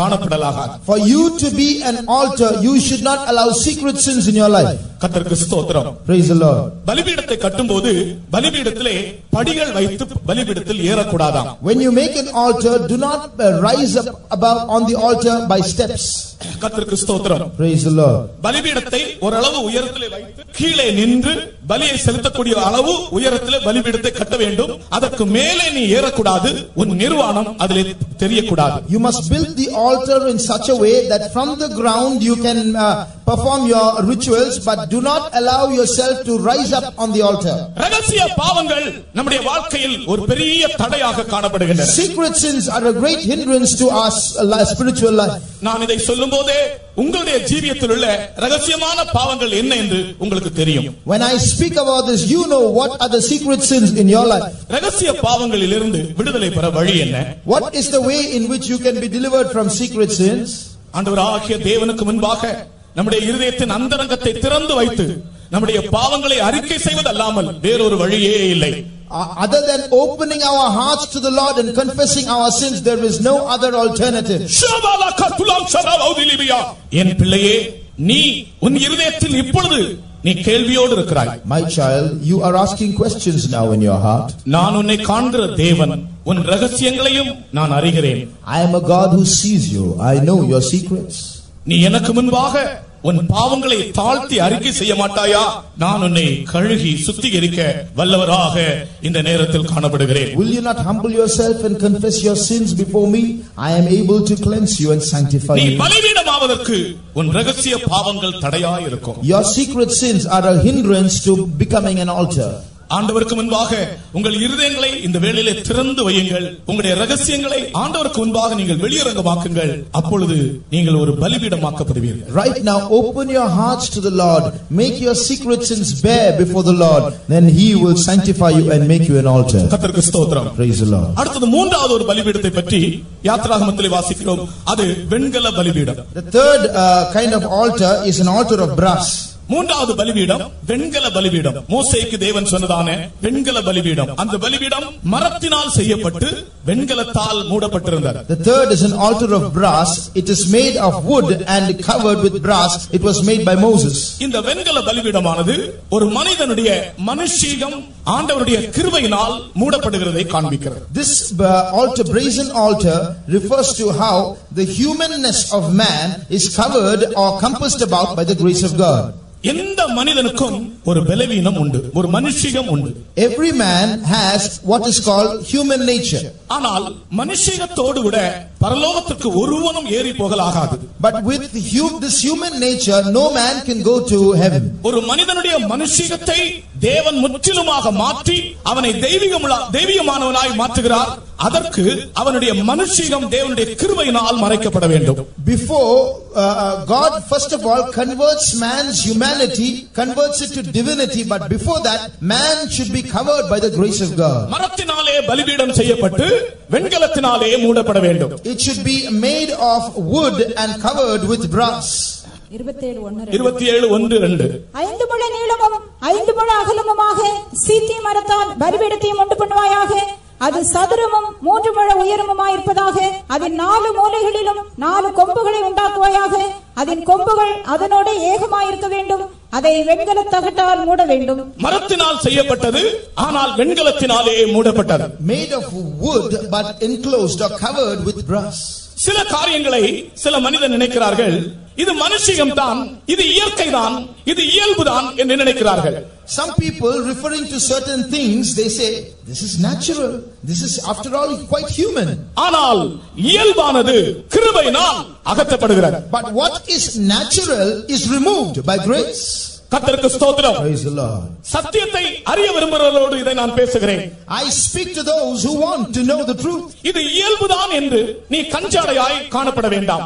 A: காணப்படலாகாது
B: For you to be an altar, you should not allow secret sins in your life.
A: கர்த்தருக்கு ஸ்தோத்திரம்
B: Praise the Lord.
A: பலிபீடத்தை கட்டும்போது பலிபீடத்திலே படிகள் வைத்து பலிபீடத்தில் ஏறக்கூடாதாம்
B: When you make an altar, do not uh, rise up above on the altar by steps.
A: கர்த்தருக்கு ஸ்தோத்திரம்
B: Praise the Lord.
A: பலிபீடத்தை ஓரளவு உயரத்திலே வைத்து கீழே நின்று பலியை செலுத்தக்கூடிய அளவு உயரத்திலே பலிபீடத்தை கட்ட வேண்டும் அதற்கு மேலே நீ ஏறக்கூடாது உன் நிர்வாணம் அதிலே தெரியக்கூடாது
B: You must build the altar in such a way that from the ground you can uh, perform your rituals, but do not allow yourself to rise up on the altar.
A: ரகசிய பாவங்கள் நம்முடைய வாழ்க்கையில் ஒரு பெரிய தடையாக காணப்படுகின்றன
B: Secret sins are a great hindrance to our s- li- spiritual life.
A: நான் இதை சொல்லும் போதே உங்களுடைய ஜீவியத்தில் உள்ள ரகசியமான பாவங்கள் என்ன என்று உங்களுக்கு தெரியும்
B: When I speak about this, you know what are the secret sins in your life.
A: ரகசிய பாவங்களிலிருந்து விடுதலை பெற வழி என்ன
B: What is the way in which you can be delivered from secret sins?
A: ஆண்டவராகிய தேவனுக்கு முன்பாக நம்முடைய இருதயத்தின் அந்தரங்கத்தை திறந்து வைத்து நம்முடைய பாவங்களை அறிக்கை செய்வதல்லாமல் வேறொரு வழியே இல்லை
B: Uh, other than opening our hearts to the Lord and confessing our sins, there is no other alternative.
A: என் பிள்ளையே நீ உன் இருதயத்தில் இப்பொழுது நீ கேள்வியோடு இருக்கிறாய்
B: My child, you are asking questions now in your heart.
A: நான் உன்னை காண்கிற தேவன் உன் ரகசியங்களையும் நான் அறிகிறேன்
B: I am a God who sees you. I know your secrets.
A: நீ எனக்கு முன்பாக உன் பாவங்களை தாழ்த்தி அறிக்கை செய்ய மாட்டாயா நான் உன்னை கழுகி சுத்திகரிக்க வல்லவராக இந்த நேரத்தில் காணப்படுகிறேன்
B: Will you not humble yourself and confess your sins before me? I am able to cleanse you and sanctify
A: நீ
B: you.
A: பலிபீடமாவதற்கு உன் ரகசிய பாவங்கள் தடையாய் இருக்கும்
B: Your secret sins are a hindrance to becoming an altar.
A: ஆண்டவருக்கு முன்பாக உங்கள் இருதயங்களை இந்த வேளையிலே திறந்து வையுங்கள் உங்களுடைய ரகசியங்களை ஆண்டவருக்கு முன்பாக நீங்கள் வெளியரங்கமாக்குங்கள் அப்பொழுது நீங்கள் ஒரு பலிபீடமாக்கப்படுவீர்கள்
B: Right now, open your hearts to the Lord. Make your secret sins bare before the Lord. Then He will sanctify you and make you an altar.
A: கர்த்தருக்கு ஸ்தோத்திரம்
B: Praise the Lord.
A: அடுத்தது மூன்றாவது ஒரு பலிபீடத்தை பற்றி யாத்ராகமத்திலே வாசிக்கிறோம் அது வெண்கல பலிபீடம்
B: The third uh, kind of altar is an altar of brass.
A: மூன்றாவது பலிபீடம் வெண்கல பலிபீடம் மோசேக்கு தேவன் சொன்னதான வெண்கல பலிபீடம் அந்த பலிபீடம் மரத்தினால் செய்யப்பட்டு வெண்கலத்தால் மூடப்பட்டிருந்தது
B: The third is an altar of brass. It is made of wood and covered with brass. It was made by Moses.
A: இந்த வெண்கல பலிபீடமானது ஒரு மனிதனுடைய மனுஷீகம் ஆண்டவருடைய கிருபையினால் மூடப்படுகிறதை காண்பிக்கிறது
B: This uh, altar, brazen altar, refers to how the humanness of man is covered or compassed about by the grace of God.
A: எந்த மனிதனுக்கும் ஒரு பலவீனம் உண்டு ஒரு மனுஷீகம் உண்டு
B: Every man has what is called human nature.
A: ஆனால் மனுஷீகத்தோடு கூட பரலோகத்துக்கு ஒருவனும் ஏறி போகல் ஆகாது
B: but with hue this human nature no man can go to heaven
A: ஒரு மனிதனுடைய மனுஷிகத்தை தேவன் முற்றிலுமாக மாற்றி அவனை தெய்வீகமுள்ள தெய்வீகமானவனாய் மாற்றுகிறார். அதற்கு அவனுடைய மனுஷிகம் தேவனுடைய கிருபையினால் மறைக்கப்பட வேண்டும்.
B: Before God first of all converts man's humanity converts it to divinity but before that man should be covered by the grace of God
A: மரத்தினாலே பலிபீடம் செய்யப்பட்டு வெண்கலத்தினாலே மூடப்பட வேண்டும்.
B: It should be made of wood and covered with brass.
C: இருபத்தேழு ஒன்னு
A: இருபத்தி ஏழு ஒன்று ரெண்டு.
C: ஐந்து முழ நீளமும் ஐந்து முழ அகலமுமாக சீத்தி மரத்தால் பலிபீடத்தையும் உண்டு பண்ணுவாயாக. அது சதுரமும் மூன்று முழ உயரமுமாயிருப்பதாக அதன் நாலு மூலைகளிலும் நாலு கொம்புகளை உண்டாக்குவாயாக. அதன் கொம்புகள் அதனோட ஏகமாயிருக்க வேண்டும். அதை வெண்கல தகட்டால் மூட வேண்டும்
A: மரத்தினால் செய்யப்பட்டது ஆனால் வெண்கலத்தினாலே மூடப்பட்டது
B: Made of wood but enclosed or covered with brass.
A: சில காரியங்களை சில மனிதன் நினைக்கிறார்கள் இது மனுஷியம் தான் இது இயற்கை தான் இது இயல்புதான் என்று நினைக்கிறார்கள்
B: Some people referring to certain things, they say, this is natural. This is after all quite human.
A: ஆனால் இயல்பானது கிருபையினால் அகற்றப்படுகிறது
B: But what is natural is removed by grace.
A: கத்தருக்கு ஸ்தோத்திரம். சத்தியத்தை அறிய விரும்புகிறவர்களோடு இதை நான் பேசுகிறேன்.
B: I speak to those who want to know the truth
A: இது இயல்புதான் என்று நீ கஞ்சாடையாய் காணப்பட வேண்டாம்.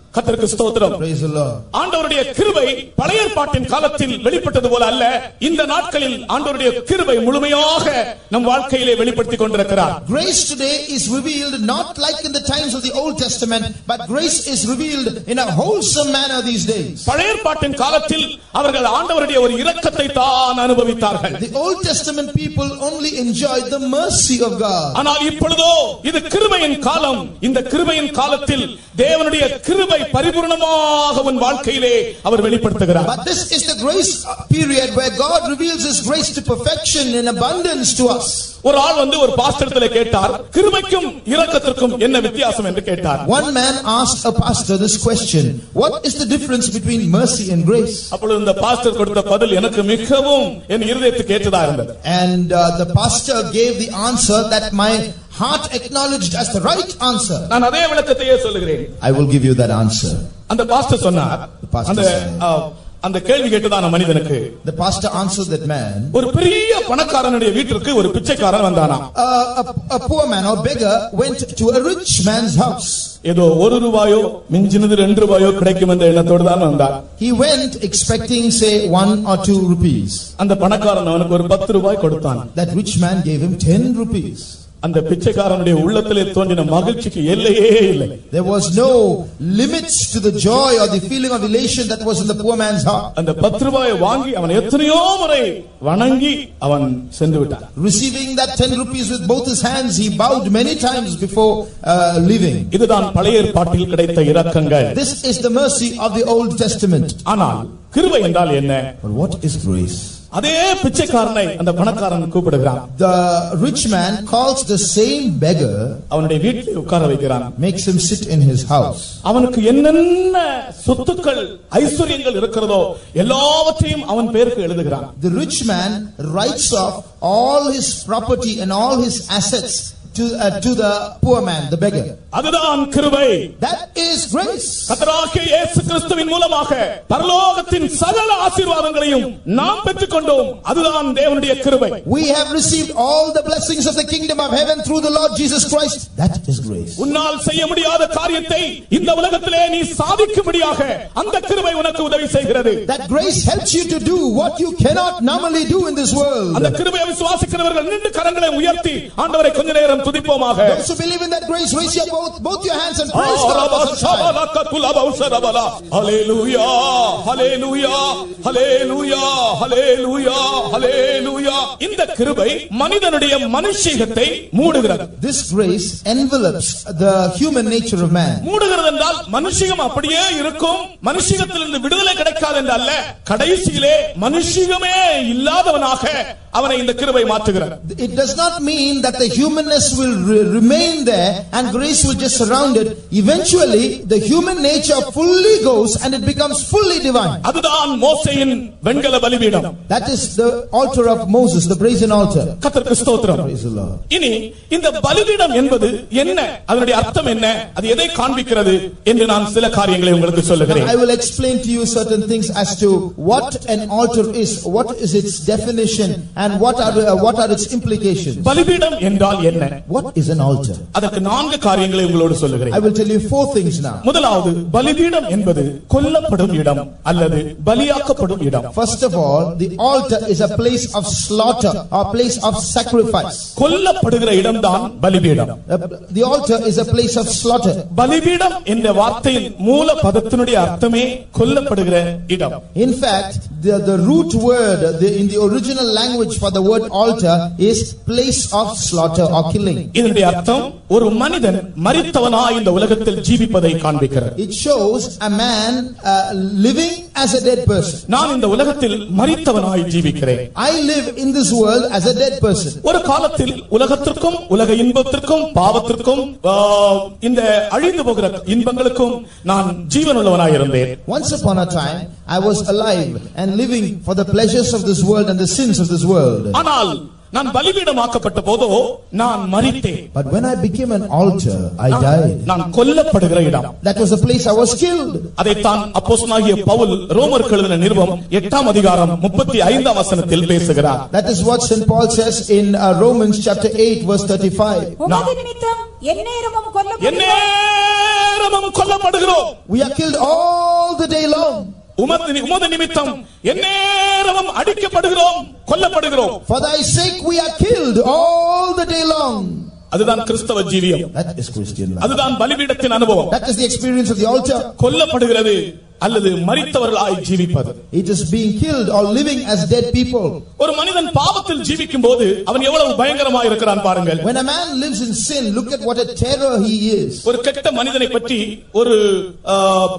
A: கத்தருக்கு ஸ்தோத்திரம். ஆண்டவருடைய கிருபை பழைய ஏற்பாட்டின் காலத்தில் வெளிப்பட்டது போல அல்ல இந்த நாட்களில் ஆண்டவருடைய கிருபை முழுமையாக நம் வாழ்க்கையிலே வெளிப்படுத்திக் கொண்டிருக்கிறார்
B: Grace today is revealed not like in the times of the Old Testament, but grace is revealed in a wholesome manner these days.
A: பழைய ஏற்பாட்டின் காலத்தில் அவர்கள் ஆண்டவருடைய ஒரு இரக்கத்தை தான் அனுபவித்தார்கள்
B: The Old Testament people only enjoyed the mercy of God.
A: ஆனால் இப்பொழுதோ இது கிருபையின் காலம் இந்த கிருபையின் காலத்தில் தேவனுடைய கிருபை பரிபூர்ணமாக உன் வாழ்க்கையிலே அவர் வெளிப்படுத்துகிறார்
B: But this is the grace period where God reveals His grace to perfection in abundance to us.
A: ஒரு ஆள் வந்து ஒரு பாஸ்டரத்துல கேட்டார் கிருபைக்கும் இரக்கத்திற்கும் என்ன வித்தியாசம் என்று கேட்டார்
B: One man asked a pastor this question What is the difference between mercy and grace?
A: அப்பொழுது இந்த பாஸ்டர் கொடுத்த பதில் எனக்கு மிகவும் என் இருதயத்துக்கு ஏற்றதா இருந்தது
B: And uh, the pastor gave the answer that my heart acknowledged as the right answer.
A: நான் அதே விளக்கத்தையே சொல்லுகிறேன்
B: I will give you that answer.
A: அந்த பாஸ்டர் சொன்னார்
B: pastor
A: அந்த
B: said.
A: ஆ, அந்த கேள்வி கேட்டுதான் அந்த மனிதனுக்கு
B: The pastor answered that man
A: ஒரு பெரிய பணக்காரனுடைய வீட்டிற்கு ஒரு பிச்சைக்காரன் வந்தானாம்
B: uh, a, a poor man or beggar went to a rich man's house.
A: ஏதோ ஒரு ரூபாயோ மிஞ்சினது ரெண்டு ரூபாயோ கிடைக்கும் என்ற எண்ணத்தோடு தான் வந்தார்
B: He went expecting, say, one or two rupees.
A: அந்த பணக்காரன் அவனுக்கு ஒரு பத்து ரூபாய் கொடுத்தான்
B: That rich man gave him ten rupees.
A: அந்த பிச்சைக்காரனுடைய உள்ளத்திலே தோன்றின மகிழ்ச்சிக்கு எல்லையே இல்லை
B: There was no limits to the joy or the feeling of elation that was in the poor man's heart.
A: அந்த பத்து ரூபாயை வாங்கி அவன் எத்தனையோ முறை வணங்கி அவன் சென்று விட்டான்
B: Receiving that ten rupees with both his hands, he bowed many times before uh, leaving.
A: இதுதான் பழைய ஏற்பாட்டில் கிடைத்த இரக்கங்கள்
B: This is the mercy of the Old Testament.
A: ஆனால் கிருபை என்றால் என்ன
B: But what is grace?
A: அதே பிச்சைக்காரனை அந்த பணக்காரன் கூப்பிடுகிறான்
B: The rich man calls the same beggar,
A: அவனுடைய வீட்டில் உட்கார வைக்கிறான்
B: makes him sit in his house.
A: அவனுக்கு என்னென்ன சொத்துக்கள் ஐஸ்வர்யங்கள் இருக்கிறதோ எல்லாவற்றையும் அவன் பேருக்கு எழுதுகிறான்
B: The rich man writes off all his property and all his assets to, uh, to the poor man, the beggar.
A: அதுதான் கிருபை
B: That is grace.
A: கத்தராகிய இயேசு கிறிஸ்துவின் மூலமாக பரலோகத்தின் சகல ஆசீர்வாதங்களையும் நாம் பெற்றுக்கொண்டோம் அதுதான் தேவனுடைய கிருபை
B: We have received all the blessings of the kingdom of heaven through the Lord Jesus Christ. That is grace.
A: உன்னால் செய்ய முடியாத காரியத்தை இந்த உலகத்திலே நீ சாதிக்கும்படியாக அந்த கிருபை உனக்கு உதவி செய்கிறது
B: That grace helps you to do what you cannot normally do in this world.
A: அந்த கிருபையை விசுவாசிக்கிறவர்கள் நின்று கரங்களை உயர்த்தி ஆண்டவரை கொஞ்ச நேரம் துதிப்போமாக
B: Those who believe in that grace, raise your both, both your hands and praise God. for such time.
A: ஹalleluya ஹalleluya ஹalleluya ஹalleluya ஹalleluya இந்த கிருபை மனிதனுடைய மனுஷீகத்தை மூடுகிறது
B: This grace envelops the human nature of man.
A: மூடுகிறது என்றால் மனுஷிகம் அப்படியே இருக்கும் மனுஷிகத்திலிருந்து விடுதலை கிடைக்காது என்று அல்ல கடைசியிலே மனுஷிகமே இல்லாதவனாக அவனை இந்த கிருபை மாற்றுகிறது
B: It does not mean that the humanness will re- remain there and grace will just surround it. Eventually, the human nature fully goes and it becomes fully divine.
A: அதுதான் மோசையின் வெண்கல பலிபீடம்
B: That is the altar of Moses, the brazen altar.
A: கத்தருக்கு ஸ்தோத்திரம்
B: Praise the Lord.
A: இனி இந்த பலிபீடம் என்பது என்ன அதனுடைய அர்த்தம் என்ன அது எதை காண்பிக்கிறது என்று நான் சில காரியங்களை உங்களுக்கு சொல்லுகிறேன்
B: I will explain to you certain things as to what an altar is, what is its definition, and what are uh, what are its implications.
A: பலிபீடம் என்றால் என்ன
B: What is an altar?
A: அதற்கு நான்கு காரியங்களை உங்களோடு
B: I
A: சொல்லுகிறேன்
B: will tell you four things now.
A: முதலாவது பலிபீடம் என்பது கொல்லப்படும் இடம் அல்லது பலியாக்கப்படும் இடம்
B: First of all, the altar is a place of slaughter or place of sacrifice.
A: கொல்லப்படுகிற இடம்தான் பலிபீடம்
B: Uh, The altar is a place of slaughter.
A: பலிபீடம் என்ற வார்த்தையின் மூல பதத்தினுடைய அர்த்தமே கொல்லப்படுகிற இடம்
B: In fact, the, the root word the, in the original language for the word altar is place of slaughter or killing.
A: இதனுடைய அர்த்தம் ஒரு மனிதன் மரித்தவனாய் இந்த உலகத்தில் ஜீவிப்பதை காண்பிக்கிறது
B: It shows a man uh, living as a dead person.
A: நான் இந்த உலகத்தில் மரித்தவனாய் ஜீவிக்கிறேன்
B: I live in this world as a dead person.
A: ஒரு காலத்தில் உலகத்திற்கும் உலக இன்பத்திற்கும் பாவத்திற்கும் இந்த அழிந்து போகிற இன்பங்களுக்கும் நான் ஜீவனுள்ளவனாய் இருந்தேன்
B: Once upon a time, I was alive and living for the pleasures of this world and the sins of this world.
A: ஆனால் நான் பலிபீடமாக்கப்பட்ட போதோ நான் மரித்தேன்
B: But when I became an altar, I died.
A: நான் கொல்லப்படுகிற இடம்
B: That was the place I was killed.
A: அதைத்தான் அப்போஸ்தலனாகிய பவுல் ரோமருக்கு எழுதின நிருபம் எட்டாம் அதிகாரம் முப்பத்தி ஐந்தாம் வசனத்தில் பேசுகிறார்
B: That is what St. Paul says in uh, Romans chapter 8 verse 35.
C: உமது நிமித்தம் எந்நேரமும் கொல்லப்படுகிறோம்
A: எந்நேரமும் கொல்லப்படுகிறோம்
B: We are killed all the day long.
A: உமது உமது நிமித்தம் எந்நேரமும் அடிக்கப்படுகிறோம் கொல்லப்படுகிறோம்
B: For thy sake we are killed all the day long.
A: அதுதான் கிறிஸ்தவ ஜீவியம்
B: That is Christian life.
A: அதுதான் பலிபீடத்தின் அனுபவம்
B: That is the experience of the altar.
A: கொல்லப்படுகிறது அல்லது மரித்தவர்களாய் ஜீவிப்பது
B: It is being killed or living as dead people.
A: ஒரு மனிதன் பாவத்தில் ஜீவிக்கும் போது அவன் எவ்வளவு பயங்கரமாக இருக்கிறான் பாருங்கள்
B: When a man lives in sin, look at what a terror he is.
A: ஒரு கெட்ட மனிதனை பற்றி ஒரு ஆ,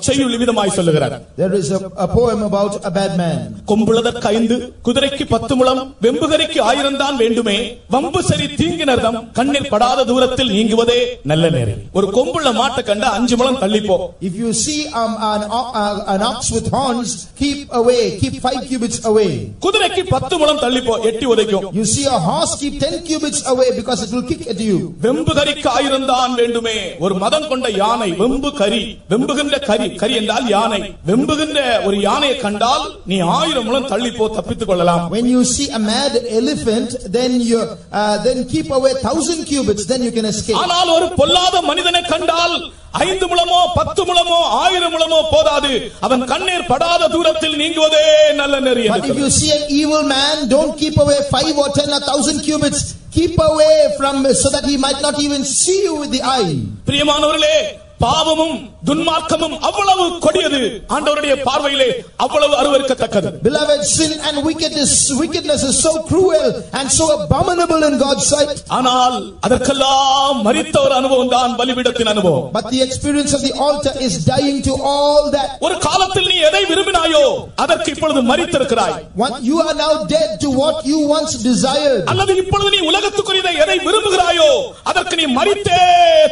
A: செய்யுள் விதமாய் சொல்லுகிறார்
B: There is a, a poem about a bad man.
A: கொம்புளதற்கு ஐந்து குதிரைக்கு பத்து முழம் வெம்புகரைக்கு ஆயிரம் தான் வேண்டுமே வம்பு சரி தீங்கினர்தம் கண்ணில் படாத தூரத்தில் நீங்குவதே நல்ல நேரம் ஒரு கொம்புள்ள மாட்டை கண்ட அஞ்சு முழம் தள்ளிப்போ
B: If you see um, an, o- uh, an ox with horns, keep away, keep five cubits away.
A: குதிரைக்கு பத்து முழம் தள்ளிப்போ எட்டி உதைக்கும்
B: You see a horse, keep ten cubits away because it will kick at you.
A: வெம்பு கரிக்கு ஆயிரம் தான் வேண்டுமே ஒரு மதம் கொண்ட யானை வெம்பு கரி வெம்புகின்ற கரி கரி என்றால் யானை வெம்புகின்ற ஒரு யானையை கண்டால் நீ ஆயிரம் முழம் தள்ளிப்போ தப்பித்துக் கொள்ளலாம்
B: When you see a mad elephant, then you uh, then keep away thousand cubits, then you can escape.
A: ஆனால் ஒரு பொல்லாத மனிதனை கண்டால் ஐந்து முழமோ பத்து முழமோ ஆயிரம் முழமோ போதாது அவன் கண்ணீர் படாத தூரத்தில் நீங்குவதே நல்ல நெறி
B: But if you see an evil man, don't keep away five or ten or thousand cubits. Keep away from so that he might not even see you with the eye.
A: பிரியமானவர்களே பாவமும் துன்மார்க்கமும் அவ்வளவு கொடியது ஆண்டவருடைய பார்வையிலே அவ்வளவு அருவருக்கத்தக்கது
B: Beloved, sin and wickedness, wickedness is so cruel and so abominable in God's sight.
A: ஆனால் அதற்கெல்லாம் மரித்த ஒரு அனுபவம் தான் பலிபீடத்தின் அனுபவம்
B: But the experience of the altar is dying to all that.
A: ஒரு காலத்தில் நீ எதை விரும்பினாயோ அதற்கு இப்பொழுது மரித்திருக்கிறாய்
B: you are now dead to what you once desired.
A: அல்லது இப்பொழுது நீ உலகத்துக்குரியதை எதை விரும்புகிறாயோ அதற்கு நீ மரித்தே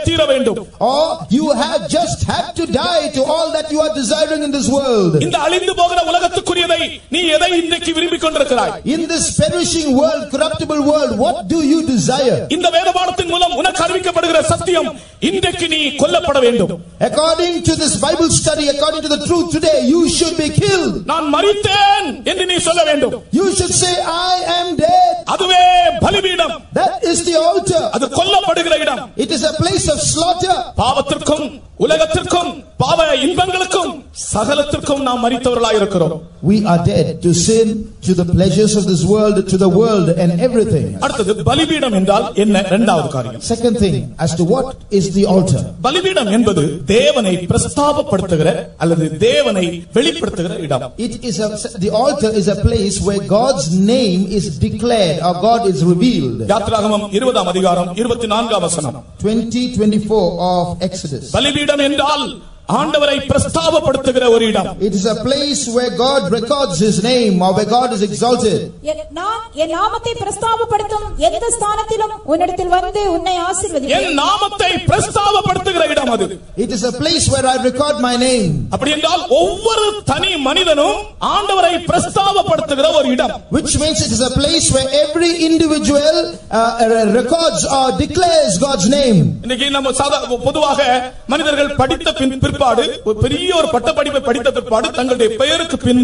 A: தீர வேண்டும்
B: Or you have just had to die to all that you are desiring in this world.
A: இந்த அழிந்து போகிற உலகத்துக்குரியதை நீ எதை இன்றைக்கு விரும்பிக் கொண்டிருக்கிறாய்
B: In this perishing world, corruptible world, what do you desire?
A: இந்த வேதபாடத்தின் மூலம் உனக்கு அறிவிக்கப்படுகிற சத்தியம் இன்றைக்கு நீ கொல்லப்பட வேண்டும்
B: According to this Bible study, according to the truth today, you should be killed.
A: நான் மரித்தேன் என்று நீ சொல்ல வேண்டும்
B: You should say, I am dead.
A: அதுவே பலிபீடம்
B: That is the altar.
A: அது கொல்லப்படுகிற இடம்
B: It is a place of slaughter.
A: பாவத்திற்கும் உலகத்திற்கும் பாவ இன்பங்களுக்கும் சகலத்திற்கும் நாம் மரித்தவர்களாய் இருக்கிறோம்
B: We are dead to sin, to the pleasures of this world, to the world and everything.
A: அடுத்தது பலிபீடம் என்றால் என்ன இரண்டாவது காரியம்
B: Second thing, as to what is the altar?
A: பலிபீடம் என்பது தேவனை பிரஸ்தாபப்படுத்துகிற அல்லது தேவனை வெளிப்படுத்துகிற இடம்
B: It is a, the altar is a place where God's name is declared or God is revealed.
A: யாத்ராகமம் இருபதாம் அதிகாரம் இருபத்தி நான்காம் வசனம்
B: 20, 24 of Exodus.
A: பலிபீடம் என்றால் ஆண்டவரை பிரஸ்தாபப்படுத்துகிற ஒரு இடம்
B: It is a place where God records His name or where God is exalted.
C: என்- நான் என் நாமத்தை பிரஸ்தாபப்படுத்தும் எந்த ஸ்தானத்திலும் உன்னிடத்தில் வந்து உன்னை ஆசீர்வதிப்பேன்
A: என் நாமத்தை பிரஸ்தாபப்படுத்துகிற இடம் அது
B: It is a place where I record my name.
A: அப்படி என்றால் ஒவ்வொரு தனி மனிதனும் ஆண்டவரை பிரஸ்தாபப்படுத்துகிற ஒரு இடம்
B: Which means it is a place where every individual uh, records or declares God's name.
A: இன்னைக்கு நம்ம சாதா பொதுவாக மனிதர்கள் படித்த பின் பிற்பாடு ஒரு பெரிய ஒரு பட்ட படிப்பை படித்த பிற்பாடு தங்களுடைய பெயருக்கு பின்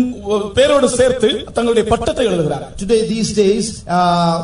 A: பெயரோடு சேர்த்து தங்களுடைய பட்டத்தை எழுதுகிறார்கள்
B: Today, these days, uh,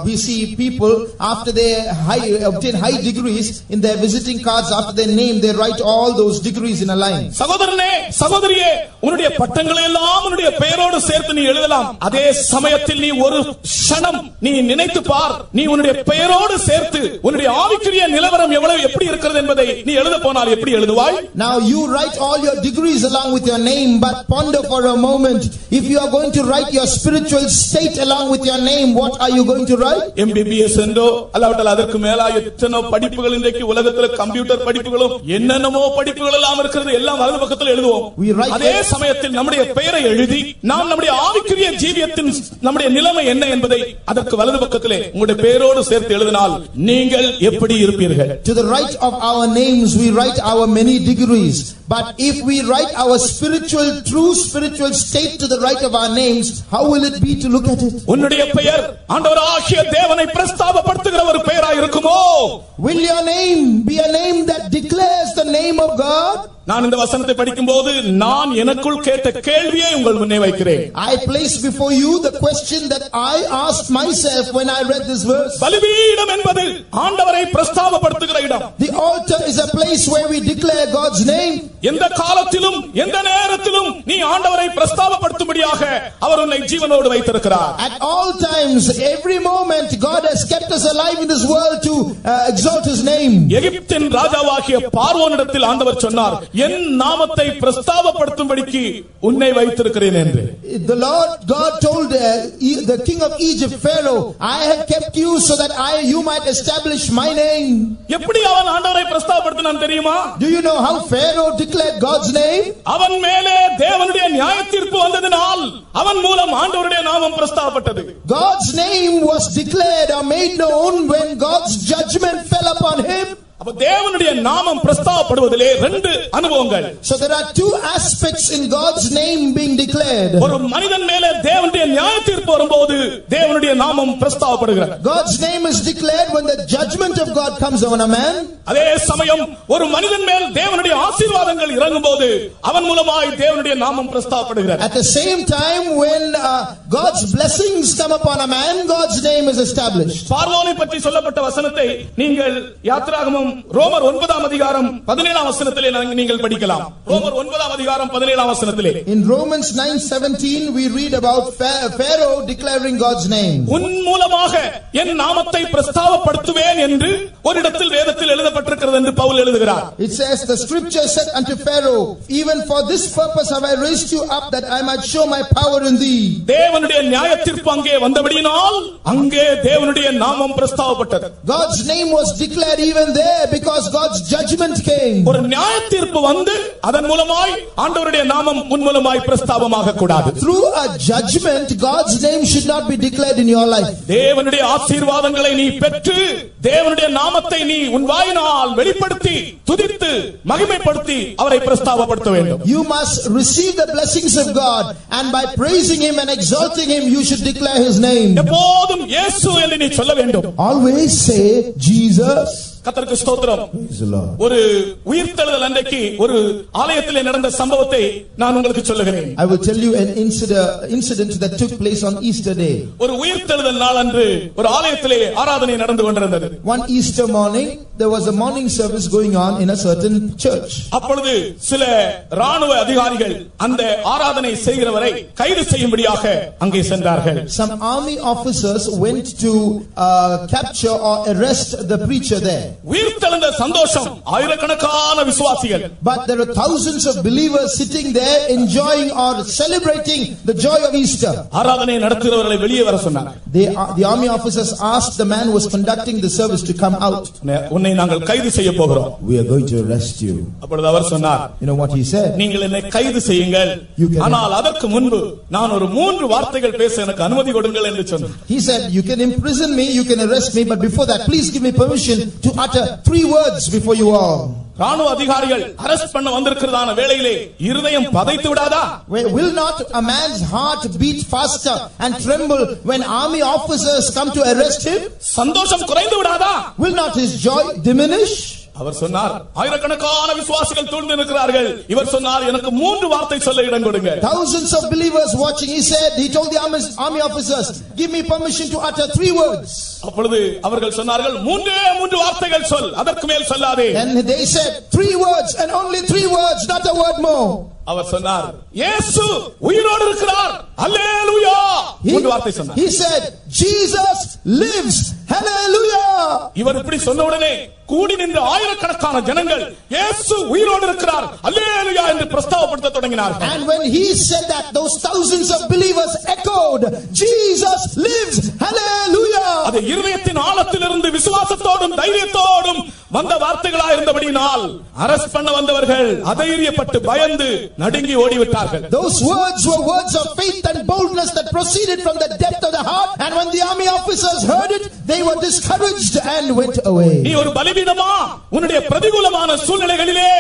B: we see people after they high, obtain high degrees in their visiting cards, after their name, they write all those degrees in a line.
A: சகோதரனே சகோதரியே உன்னுடைய பட்டங்களை எல்லாம் உன்னுடைய பெயரோடு சேர்த்து நீ எழுதலாம். அதே சமயத்தில் நீ ஒரு க்ஷணம் நீ நினைத்து பார். நீ உன்னுடைய பெயரோடு சேர்த்து உன்னுடைய ஆவிக்குரிய நிலவரம் எவ்வளவு எப்படி இருக்கிறது என்பதை நீ எழுத போனால் எப்படி எழுதுவாய்?
B: Now, you write write all your degrees along with your name, but ponder for a moment. If you are going to write your spiritual state along with your name, what are you going to write?
A: MBBS என்றோ அல்லாவிட்டால் அதற்கு மேலா எத்தனோ படிப்புகள் இன்றைக்கு உலகத்துல computer படிப்புகளும் என்னென்னமோ படிப்புகள் எல்லாம் இருக்கிறது எல்லாம் வலது பக்கத்தில் எழுதுவோம்
B: We write
A: அதே
B: it.
A: சமயத்தில் நம்முடைய பெயரை எழுதி நாம் நம்முடைய ஆவிக்குரிய ஜீவியத்தின் நம்முடைய நிலைமை என்ன என்பதை அதற்கு வலது பக்கத்திலே உங்களுடைய பெயரோடு சேர்த்து எழுதினால் நீங்கள் எப்படி இருப்பீர்கள்
B: To the right of our names, we write our many degrees. But if we write our spiritual, true spiritual state to the right of our names, how will it be to look at it?
A: உன்னுடைய பெயர் ஆண்டவராகிய தேவனை பிரஸ்தாபப்படுத்துகிற ஒரு பெயராய் இருக்குமோ
B: Will your name be a name that declares the name of God?
A: நான் இந்த வசனத்தை படிக்கும்போது நான் எனக்குள் கேட்ட கேள்வியை உங்கள் முன்னே வைக்கிறேன்
B: I place before you the question that I asked myself when I read this verse.
A: பலிபீடம் என்பது ஆண்டவரை பிரஸ்தாபப்படுத்துகிற இடம்
B: The altar is a place where we declare God's name.
A: எந்த காலத்திலும் எந்த நேரத்திலும் நீ ஆண்டவரை பிரஸ்தாபப்படுத்தும்படியாக அவர் உன்னை ஜீவனோடு வைத்திருக்கிறார்
B: At all times, every moment, God has kept us alive in this world to uh, exalt His name.
A: எகிப்தின் ராஜாவாகிய பார்வோனிடத்தில் ஆண்டவர் சொன்னார் என் நாமத்தை பிரஸ்தாபப்படுத்தும்படிக்கு உன்னை வைத்திருக்கிறேன் என்று
B: The Lord God told uh, E- the king of Egypt, Pharaoh, I have kept you so that I, you might establish my name.
A: எப்படி அவன் ஆண்டவரை பிரஸ்தாபப்படுத்தினான் தெரியுமா
B: Do you know how Pharaoh declared God's name?
A: அவன் மேலே தேவனுடைய நியாய தீர்ப்பு வந்ததினால் அவன் மூலம் ஆண்டவருடைய நாமம் பிரஸ்தாபப்பட்டது
B: God's name was declared or made known when God's judgment fell upon him.
A: அப்ப தேவனுடைய நாமம் பிரஸ்தாபப்படுவதிலே ரெண்டு அனுபவங்கள்
B: So there are two aspects in God's name being declared.
A: ஒரு மனிதன் மேலே தேவனுடைய நியாய தீர்ப்பு வரும்போது தேவனுடைய நாமம் பிரஸ்தாபப்படுகிறது
B: God's name is declared when the judgment of God comes on a man.
A: அதே சமயம் ஒரு மனிதன் மேல் தேவனுடைய ஆசீர்வாதங்கள் இறங்கும்போது அவன் மூலமாய் தேவனுடைய நாமம் பிரஸ்தாபப்படுகிறது
B: At the same time, when uh, God's blessings come upon a man, God's name is established.
A: பார்வோனை பற்றி சொல்லப்பட்ட வசனத்தை நீங்கள் யாத்திராகமம் ரோமர் ஒன்பதாம் அதிகாரம் பதினேழாம் வசனத்திலே நாங்க- நீங்கள் படிக்கலாம் ரோமர் ஒன்பதாம் அதிகாரம் பதினேழாம் வசனத்திலே
B: In Romans 9:17 we read about Pha- Pharaoh declaring God's name.
A: உன் மூலமாக என் நாமத்தை பிரஸ்தாபப்படுத்துவேன் என்று ஒரு இடத்தில் வேதத்தில் எழுதப்பட்டிருக்கிறது என்று பவுல் எழுதுகிறார்
B: It says the scripture said unto Pharaoh, even for this purpose have I raised you up that I might show my power in thee.
A: தேவனுடைய நியாய தீர்ப்பு அங்கே வந்தபடியினால் அங்கே தேவனுடைய நாமம் பிரஸ்தாபப்பட்டது
B: God's name was declared even there because God's judgment came.
A: ஒரு நியாய தீர்ப்பு வந்து அதன் மூலமாய் ஆண்டவருடைய நாமம் உன் மூலமாய் பிரஸ்தாபமாக கூடாது
B: Through a judgment, God's name should not be declared in your life.
A: தேவனுடைய ஆசீர்வாதங்களை நீ பெற்று தேவனுடைய நாமத்தை நீ உன் வாயினால் வெளிப்படுத்தி துதித்து மகிமைப்படுத்தி அவரை பிரஸ்தாபப்படுத்த வேண்டும்
B: You must receive the blessings of God and by praising Him and exalting Him, you should declare His name.
A: எப்போதும் இயேசு என்று நீ சொல்ல வேண்டும்
B: Always say Jesus.
A: கத்தருக்கு ஸ்தோத்திரம். ஒரு உயிர்த்தெழுதல் அன்றைக்கு ஒரு ஆலயத்திலே நடந்த சம்பவத்தை நான் உங்களுக்கு சொல்லுகிறேன்
B: I will tell you an incident, incident that took place on Easter Day.
A: ஒரு உயிர்த்தெழுதல் நாள் அன்று ஒரு ஆலயத்திலே ஆராதனை நடந்து கொண்டிருந்தது
B: One Easter morning, there was a morning service going on in a certain church.
A: அப்பொழுது சில ராணுவ அதிகாரிகள் அந்த ஆராதனை செய்கிறவரை கைது செய்யும்படியாக அங்கே சென்றார்கள்
B: Some army officers went to uh, capture or arrest the preacher there.
A: உயிர்த்தெழுந்த சந்தோஷம் ஆயிரக்கணக்கான விசுவாசிகள்
B: But there are thousands of believers sitting there enjoying or celebrating the joy of Easter.
A: ஆராதனை நடத்துகிறவர்களை வெளியே வர சொன்னார்
B: They, are- the army officers asked the man who was conducting the service to come out.
A: உன்னை- உன்னை நாங்கள் கைது செய்ய போகிறோம்
B: We are going to arrest you.
A: அப்பொழுது அவர் சொன்னார்
B: You know what he said?
A: நீங்கள் என்னை கைது செய்யுங்கள்
B: You can-
A: ஆனால் அதற்கு முன்பு நான் ஒரு மூன்று வார்த்தைகள் பேச எனக்கு அனுமதி கொடுங்கள் என்று சொன்னார்
B: He said, You can imprison me, you can arrest me, but before that, please give me permission to utter three words before you all.
A: ராணுவ அதிகாரிகள் அரஸ்ட் பண்ண வந்திருக்கிறதான வேளையிலே இருதயம் பதைத்து விடாதா
B: Where will not a man's heart beat faster and tremble when army officers come to arrest him?
A: சந்தோஷம் குறைந்து விடாதா
B: Will not his joy diminish?
A: அவர் சொன்னார் ஆயிரக்கணக்கான விசுவாசிகள் சூழ்ந்து இருக்கிறார்கள் இவர் சொன்னார் எனக்கு மூன்று வார்த்தை சொல்ல இடம் கொடுங்க
B: Thousands of believers watching, he said, he told the army, army officers, give me permission to utter three words.
A: அப்பொழுது அவர்கள் சொன்னார்கள் மூன்றே மூன்று வார்த்தைகள் சொல் அதற்கு மேல் சொல்லாதே
B: And they said, three words and only three words, not a word more.
A: அவர் சொன்னார் இயேசு உயிரோடு இருக்கிறார் அல்லேலூயா மூன்று வார்த்தை சொன்னார்
B: he said, Jesus lives. Hallelujah.
A: இவர் இப்படி சொன்ன உடனே கூடி நின்ற ஆயிரக்கணக்கான ஜனங்கள் இயேசு உயிரோடு இருக்கிறார் அல்லேலூயா என்று பிரஸ்தாபப்படுத்த தொடங்கினார்கள்
B: And when he said that, those thousands of believers echoed, Jesus lives. Hallelujah.
A: அது இருதயத்தின் ஆழத்திலிருந்து விசுவாசத்தோடும் தைரியத்தோடும் வந்த வார்த்தைகளா இருந்தபடினால் அரஸ்ட் பண்ண வந்தவர்கள் அதைரியப்பட்டு பயந்து நடுங்கி ஓடிவிட்டார்கள்
B: Those words were words of faith and boldness that proceeded from the depth of the heart. And when the army officers heard it, they were discouraged and went
A: நீ
B: away.
A: ஒரு பலிபீடமா உன்னுடைய பிரதிகூலமான சூழ்நிலைகளிலே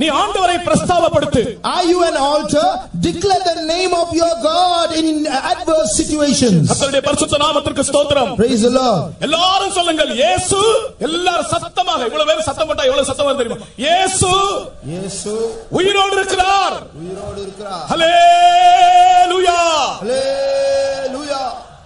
A: நீ ஆண்டவரை பிரஸ்தாபப்படுத்து
B: Are you an altar? Declare the name of your God in adverse situations.
A: கர்த்தருடைய பரிசுத்த நாமத்திற்கு ஸ்தோத்திரம்
B: Praise the Lord.
A: எல்லாரும் சொல்லுங்கள் இயேசு எல்லாரும் சத்தமாக இவ்வளவு பேர் சத்தம் போட்டா எவ்வளவு சத்தம் வரும் தெரியுமா? இயேசு!
B: Yes,
A: உயிரோடு இருக்கிறார்!
B: Hallelujah.
A: ஹalleluya!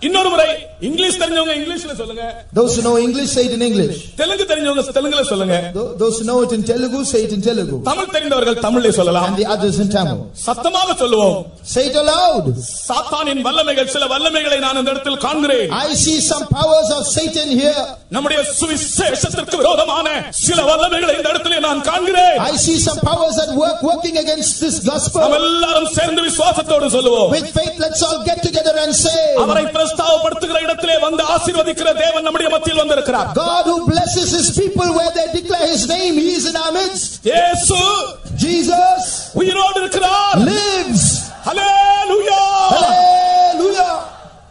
A: இன்னொரு முறை இங்கிலீஷ் தெரிஞ்சவங்க இங்கிலீஷ்ல சொல்லுங்க
B: Those who know English, say it in English.
A: Telugu தெரிஞ்சவங்க தெலுங்குல சொல்லுங்க
B: Tho- Those who know it in Telugu, say it in Telugu.
A: Tamil தெரிந்தவர்கள் தமிழ்ல சொல்லலாம்
B: And the others in Tamil.
A: சத்தமாக சொல்லுவோம்
B: Say it aloud.
A: சாத்தானின் வல்லமைகள் சில வல்லமைகளை நான் இந்த இடத்தில் காண்கிறேன்
B: I see some powers of Satan here.
A: நம்முடைய சுவிசேஷத்திற்கு விரோதமான சில வல்லமைகளை இந்த இடத்திலே நான் காண்கிறேன்
B: I see some powers at work working against this
A: நாம்
B: gospel.
A: எல்லாரும் சேர்ந்து விசுவாசத்தோடு சொல்லுவோம்
B: With faith, let's all get together and say,
A: அவரை பிரஸ்தாவப்படுத்துகிற இடத்திலே வந்து ஆசீர்வதிக்கிற தேவன் நம்முடைய மத்தியில் வந்திருக்கிறார்
B: God who blesses his people where they declare his name, he is in our midst.
A: இயேசு
B: Jesus
A: உயிரோடு இருக்கிறார்
B: lives.
A: ஹalleluya
B: Hallelujah.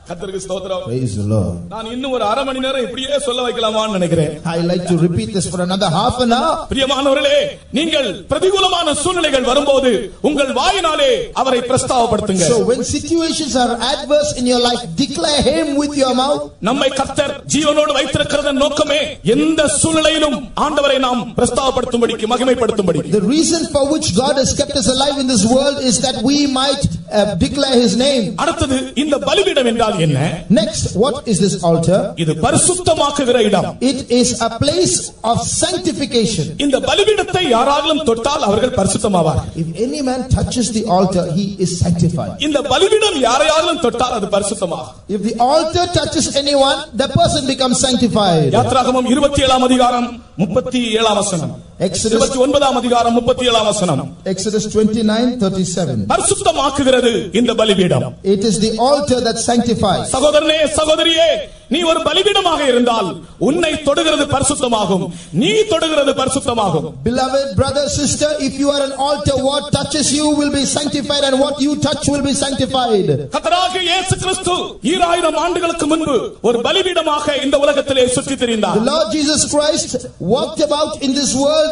A: கர்த்தருக்கு ஸ்தோத்திரம்
B: Praise the Lord.
A: நான் இன்னும் ஒரு அரை மணி நேரம் இப்படியே சொல்ல வைக்கலாமான்னு நினைக்கிறேன்
B: I like to repeat this for another half an hour.
A: பிரியமானவர்களே நீங்கள் பிரதிகூலமான சூழ்நிலைகள் வரும்போது உங்கள் வாயினாலே அவரை பிரஸ்தாவப்படுத்துங்க
B: So when situations are adverse in your life, declare him with your mouth.
A: நம்மை கர்த்தர் ஜீவனோடு வைத்திருக்கிறதன் நோக்கமே எந்த சூழ்நிலையிலும் ஆண்டவரை நாம் பிரஸ்தாவப்படுத்தும்படிக்கு மகிமைப்படுத்தும்படி
B: The reason for which God has kept us alive in this world is that we might uh, declare his name.
A: அடுத்தது இந்த பலிபீடம் என்றால் என்ன
B: Next, what is this altar?
A: இது பரிசுத்தமாக்குகிற இடம்
B: It is a place of sanctification.
A: இந்த பலிபீடத்தை யாராலும் தொட்டால் அவர்கள் பரிசுத்தமாவார்
B: If any man touches the altar, he is sanctified.
A: இந்த பலிபீடம் யாரையாலும் தொட்டால் அது பரிசுத்தமாகும்
B: If the altar touches anyone, the person becomes sanctified.
A: யாத்ராகமம் இருபத்தி ஏழாம் அதிகாரம் முப்பத்தி ஏழாம் வசனம்
B: Exodus,
A: இருபத்தி ஒன்பதாம் அதிகாரம் முப்பத்தி ஏழாம் வசனம்
B: Exodus 29, 37.
A: பரிசுத்தமாக்குகிறது இந்த பலிபீடம்
B: It is the altar that sanctifies.
A: சகோதரனே சகோதரியே நீ ஒரு பலிபீடமாக இருந்தால் உன்னை தொடுகிறது பரிசுத்தமாகும் நீ தொடுகிறது பரிசுத்தமாகும்
B: Beloved brother, sister, if you are an altar, what touches you will be sanctified and what you touch will be sanctified.
A: கத்தராகிய இயேசு கிறிஸ்து ஈராயிரம் ஆண்டுகளுக்கு முன்பு ஒரு பலிபீடமாக இந்த உலகத்திலே சுற்றி
B: The
A: திரிந்தார்
B: Lord Jesus Christ walked about in this world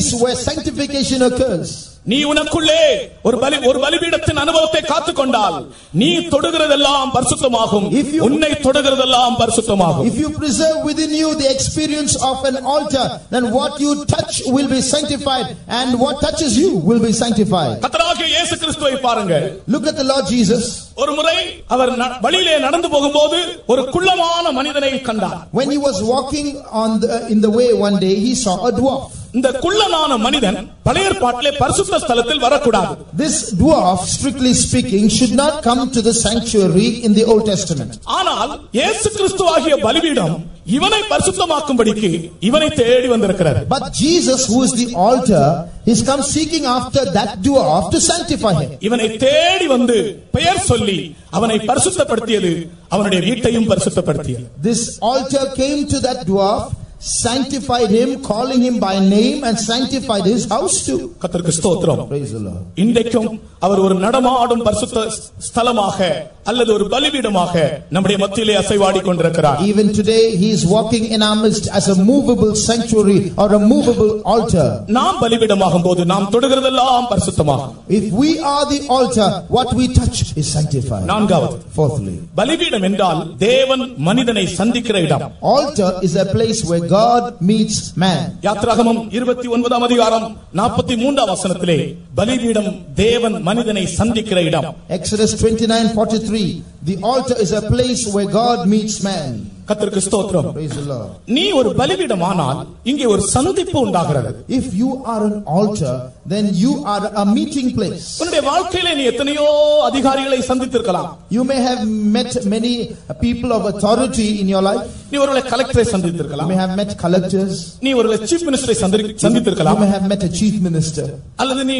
B: where sanctification occurs.
A: நீ உனக்குள்ளே ஒரு பலி ஒரு பலிபீடத்தின் அனுபவத்தை காத்துக்கொண்டால் நீ தொடுகிறதெல்லாம் பரிசுத்தமாகும் உன்னை தொடுகிறதெல்லாம் பரிசுத்தமாகும்
B: If you preserve within you the experience of an altar, then what you touch will be sanctified, and what touches you will be sanctified.
A: கத்தராகிய இயேசு கிறிஸ்துவை பாருங்க
B: Look at the Lord Jesus.
A: ஒரு முறை அவர் வழியிலே நடந்து போகும்போது ஒரு குள்ளமான மனிதனை கண்டார்
B: When he was walking on the, in the way one day, he saw a dwarf.
A: இந்த குள்ளனான மனிதன் பழைய ஏற்பாட்டிலே பரிசுத்த ஸ்தலத்தில் வரக்கூடாது
B: This dwarf, strictly speaking, should not come to the sanctuary in the Old Testament.
A: ஆனால் இயேசு கிறிஸ்துவாகிய பலிபீடம் இவனை பரிசுத்தமாக்கும்படிக்கு இவனை தேடி வந்திருக்கிறார்
B: But Jesus, who is the altar, is come seeking after that dwarf to sanctify him.
A: இவனை தேடி வந்து பெயர் சொல்லி அவனை பரிசுத்தப்படுத்தியது அவனுடைய வீட்டையும் பரிசுத்தப்படுத்தியது
B: This altar came to that dwarf, sanctified him, calling him by name, and sanctified his house too.
A: கர்த்தருக்கு ஸ்தோத்திரம்
B: Praise the Lord.
A: இன்றைக்கும் அவர் ஒரு நடமாடும் பரிசுத்த ஸ்தலமாக அல்லது ஒரு பலிபீடமாக நம்முடைய மத்தியிலே அசைவாடி கொண்டிருக்கிறார்
B: Even today, he is walking in our midst as a movable sanctuary or a movable altar.
A: நாம் பலிபீடமாகும் போது நாம் தொடுகிறதெல்லாம் பரிசுத்தமாகும்
B: If we are the altar, what we touch is sanctified.
A: நான்காவது
B: Fourthly,
A: பலிபீடம் என்றால் தேவன் மனிதனை சந்திக்கிற இடம்
B: altar is a place where God meets man.
A: யாத்ராகமம் இருபத்தி ஒன்பதாம் அதிகாரம் நாற்பத்தி மூன்றாம் வசனத்திலே பலிபீடம் தேவன் மனிதனை சந்திக்கிற இடம்
B: Exodus 29 43. The altar is a place where God meets man.
A: கத்திற்கு ஸ்தோத்திரம்
B: Praise the Lord.
A: நீ ஒரு பலிபீடம் ஆனால் இங்கே ஒரு சந்திப்பு உண்டாகிறது
B: If you are an altar, then you are a meeting place.
A: உன்னுடைய வாழ்க்கையிலே நீ எத்தனையோ அதிகாரிகளை சந்தித்திருக்கலாம்
B: You may have met many people of authority in your life.
A: நீ ஒருவேளை கலெக்டரை
B: You
A: சந்தித்திருக்கலாம்
B: may have met collectors.
A: நீ ஒருவேளை சீஃப் மினிஸ்டரை சந்தி-
B: You
A: சந்தித்திருக்கலாம்
B: may have met a chief minister.
A: அல்லது நீ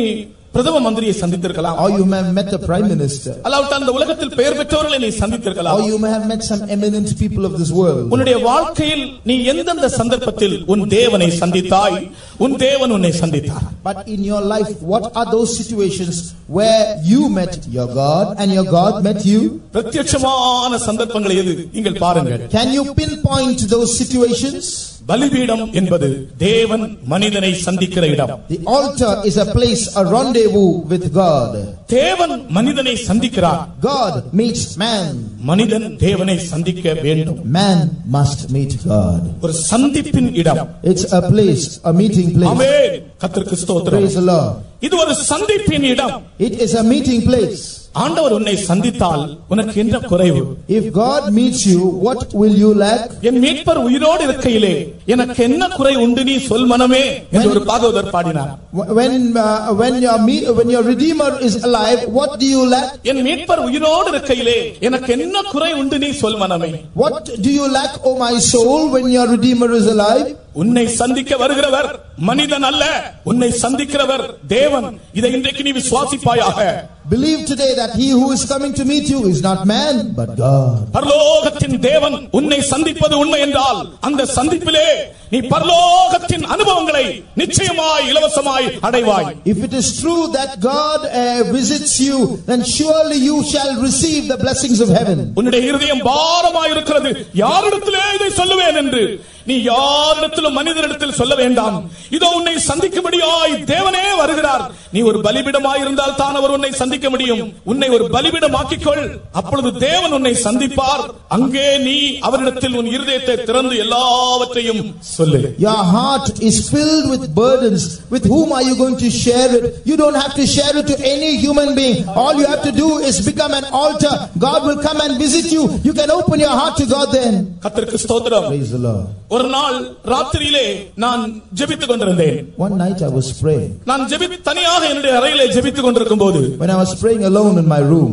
A: பிரதம மந்திரியை சந்தித்திருக்கலாம்
B: Or you may have met a prime minister.
A: அல்லாவிட்டு அந்த உலகத்தில் பெயர் பெற்றவர்களை நீ சந்தித்திருக்கலாம்
B: Or you may have met some eminent people of this world.
A: உன்னுடைய வாழ்க்கையில் நீ எந்தெந்த சந்தர்ப்பத்தில் உன் தேவனை சந்தித்தாய் உன் தேவன் உன்னை சந்தித்தார்
B: But in your life, what are those situations where you met your God and your God met you?
A: பிரத்யட்சமான சந்தர்ப்பங்கள் எது நீங்கள் பாருங்கள்
B: Can you pinpoint those situations?
A: பலிபீடம் என்பது தேவன் மனிதனை சந்திக்கிற இடம்
B: The altar is a place, a rendezvous with God.
A: தேவன் மனிதனை சந்திக்கிறார்
B: God meets man.
A: மனிதன் தேவனை சந்திக்க வேண்டும்
B: Man must meet God.
A: ஒரு சந்திப்பின் இடம்
B: It's a place, a meeting place.
A: ஆமென் கர்த்தருக்கு ஸ்தோத்திரம்
B: Praise the Lord.
A: இது ஒரு சந்திப்பின் இடம்
B: It is a meeting place.
A: ஆண்டவர் உன்னை சந்தித்தால் உனக்கு என்ன குறைவு
B: If God meets you, what will you lack?
A: என் மீட்பர் உயிரோடு இருக்கையிலே எனக்கு என்ன குறை உண்டு நீ சொல் மனமே என்று ஒரு பாகவதர் பாடினார்
B: When uh, when your when your Redeemer is alive, what do you lack?
A: என் மீட்பர் உயிரோடு இருக்கையிலே எனக்கு என்ன குறை உண்டு நீ சொல் மனமே
B: What do you lack, O my soul, when your Redeemer is alive?
A: உன்னை சந்திக்க வருகிறவர் மனிதன் அல்ல. உன்னை சந்திக்கிறவர் தேவன். இதை இன்றைக்கு நீ விசுவாசிப்பாயாக.
B: Believe today that he who is coming to meet you is not man, but God.
A: பரலோகத்தின் தேவன் உன்னை சந்திப்பது உண்மை என்றால் அந்த சந்திப்பிலே நீ பரலோகத்தின் அனுபவங்களை நிச்சயமாய் இலவசமாய் அடைவாய்.
B: If it is true that God uh, visits you, then surely you shall receive the blessings of heaven.
A: உன்னுடைய இருதயம் பாரமாய் இருக்கிறது யாரிடத்திலே இதை சொல்லுவேன் என்று? நீ யாரிடத்திலும் மனிதனிடத்தில் சொல்ல வேண்டாம் இதோ உன்னை சந்திக்கும்படியாய் தேவனே வருகிறார் நீ ஒரு பலிபிடமாய் இருந்தால் தான் அவர் உன்னை சந்திக்க முடியும் உன்னை ஒரு பலிபிடமாக்கிக்கொள் அப்பொழுது தேவன் உன்னை சந்திப்பார் அங்கே நீ அவரிடத்தில் உன் இருதயத்தை திறந்து எல்லாவற்றையும் சொல்லு
B: Your heart is filled with burdens. With whom are you going to share it? You don't have to share it to any human being. All you have to do is become an altar. God will come and visit you. You can open your heart to God then.
A: கர்த்தருக்கு ஸ்தோத்திரம்
B: Praise the Lord.
A: ஒரு நாள் ராத்திரியிலே நான் ஜெபித்துக் கொண்டிருந்தேன்
B: One night I was praying.
A: நான் ஜெபி தனியாக என்னுடைய அறையிலே ஜெபித்துக் கொண்டிருக்கும் போது
B: When I was praying alone in my room,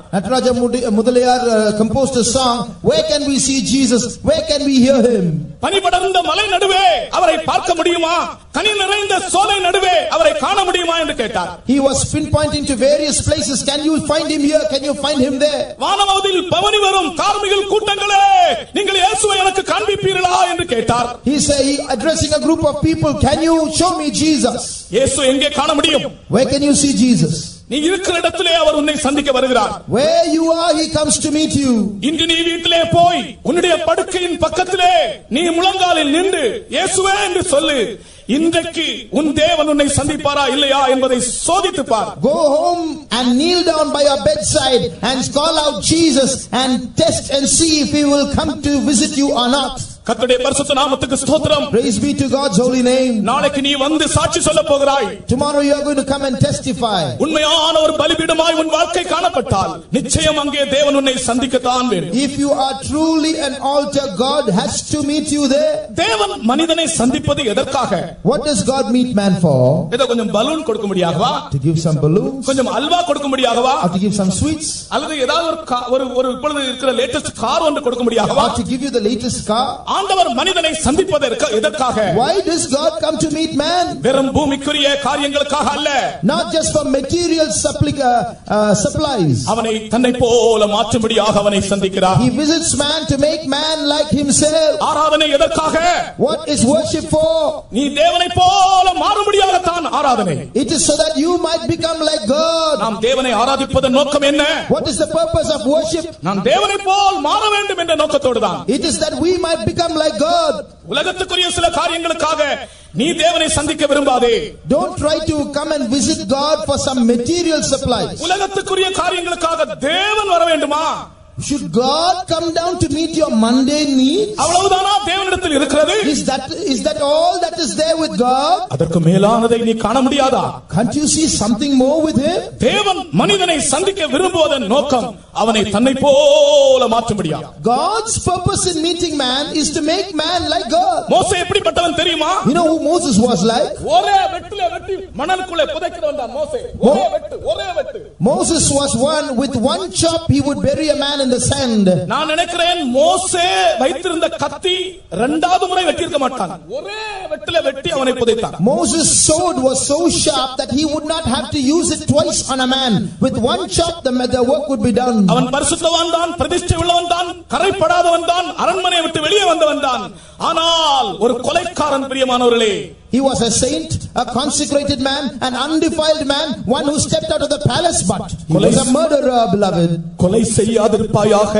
B: Nataraja Mudi- Mudalayar uh, composed a song, Where can we see Jesus? Where can we hear him?
A: பனிபடர்ந்த மலை நடுவே அவரை பார்க்க முடியுமா கனி நிறைந்த சோலை நடுவே அவரை காண முடியுமா என்று கேட்டார்
B: He was pinpointing to various places. Can you find him here? Can you find him there?
A: வானவதில் பவனி வரும் கார்மிகள் கூட்டங்களே நீங்கள் இயேசுவை எனக்கு காண்பிப்பீர்களா என்று கேட்டார்
B: He said, he addressing a group of people, Can you show me Jesus?
A: இயேசு எங்கே காண முடியும்
B: Where can you see Jesus?
A: நீ இருக்கிற இடத்திலே அவர் உன்னை சந்திக்க வருகிறார்
B: Where you are, he comes to meet you.
A: இன்று நீ வீட்டிலே போய் உன்னுடைய படுக்கையின் பக்கத்திலே நீ முழங்காலில் நின்று இயேசுவே என்று சொல்லு இன்றைக்கு உன் தேவன் உன்னை சந்திப்பாரா இல்லையா என்பதை சோதித்து பார்
B: Go home and kneel down by your bedside and call out Jesus and test and see if he will come to visit you or not.
A: கர்த்தருடைய பரிசுத்த நாமத்துக்கு ஸ்தோத்திரம்
B: Praise be to God's holy name.
A: நாளைக்கு நீ வந்து சாட்சி சொல்ல போகிறாய்
B: Tomorrow you are going to come and testify.
A: உண்மையான ஒரு பலிபீடமாய் உன் வாழ்க்கை காணப்பட்டால் நிச்சயம் அங்கே தேவன் உன்னை சந்திக்கத்தான் வேண்டும்
B: If you are truly an altar, God has to meet you there.
A: தேவன் மனிதனை சந்திப்பது எதற்காக
B: What does God meet man for?
A: ஏதோ கொஞ்சம் பலூன் கொடுக்க முடியாகவா
B: To give some balloons?
A: கொஞ்சம் அல்வா கொடுக்க முடியாகவா
B: Or to give some sweets?
A: அல்லது ஏதாவது ஒரு கா- ஒரு ஒரு இப்பொழுது இருக்கிற லேட்டஸ்ட் கார் ஒன்று கொடுக்க முடியாகவா
B: Or to give you the latest car?
A: ஆண்டவர் மனிதனை சந்திப்பதற்கு எதற்காக
B: Why does God come to meet man?
A: வெறும் பூமிக்குரிய காரியங்களுக்காக அல்ல
B: Not just for material suppli- uh, uh, supplies.
A: அவனை தன்னை போல மாற்றும்படியாக அவனை சந்திக்கிறார்
B: He visits man to make man like himself.
A: ஆராதனை எதற்காக
B: What is worship for?
A: நீ தேவனை போல மாறும்படியாகத்தான் ஆராதனை
B: It is so that you might become like God.
A: நாம் தேவனை ஆராதிப்பதன் நோக்கம் என்ன
B: What is the purpose of worship?
A: நாம் தேவனை போல் மாற வேண்டும் என்ற நோக்கத்தோடு தான்
B: It is that we might become like God.
A: உலகத்துக்குரிய சில காரியங்களுக்காக நீ தேவனை சந்திக்க விரும்பாதே
B: Don't try to come and visit God for some material supplies.
A: உலகத்துக்குரிய காரியங்களுக்காக தேவன் வர வேண்டுமா
B: Should God come down to meet your mundane needs?
A: அவ்வளவுதானா தேவனிடத்தில் இருக்கிறது
B: Is that is that all that is there with God?
A: அதற்கு மேலானதை நீ காண முடியாதா
B: Can't you see something more with Him?
A: தேவன் மனிதனை சந்திக்க விரும்புவதன் நோக்கம் அவனை தன்னை போல மாற்றும்படியா
B: God's purpose in meeting man is to make man like God.
A: மோசே எப்படிப்பட்டவன் தெரியுமா
B: You know who Moses was like?
A: ஒரே வெட்டுல வெட்டி மணலுக்குள்ளே புதைக்கிறவன் தான் மோசே ஒரே வெட்டு ஒரே வெட்டு
B: Moses was one with one chop he would bury a man in the sand.
A: நான் நினைக்கிறேன் மோசே வைத்திருந்த கத்தி இரண்டாவது முறை வெட்டியிருக்க மாட்டான் ஒரே வெட்டுல வெட்டி அவனை புதைத்தான்
B: Moses' sword was so sharp that he would not have to use it twice on a man. With one chop, the, the work would be done.
A: அவன் பரிசுத்தவான் தான் பிரதிஷ்டை உள்ளவன் தான் கரைப்படாதவன் தான் அரண்மனையை விட்டு வெளியே வந்தவன் தான் ஆனால் ஒரு கொலைக்காரன் பிரியமானவர்களே
B: He was a saint, a consecrated man, an undefiled man, one who stepped out of the palace, but he was a murderer, beloved.
A: கொலை செய்யாதிருப்பாயாக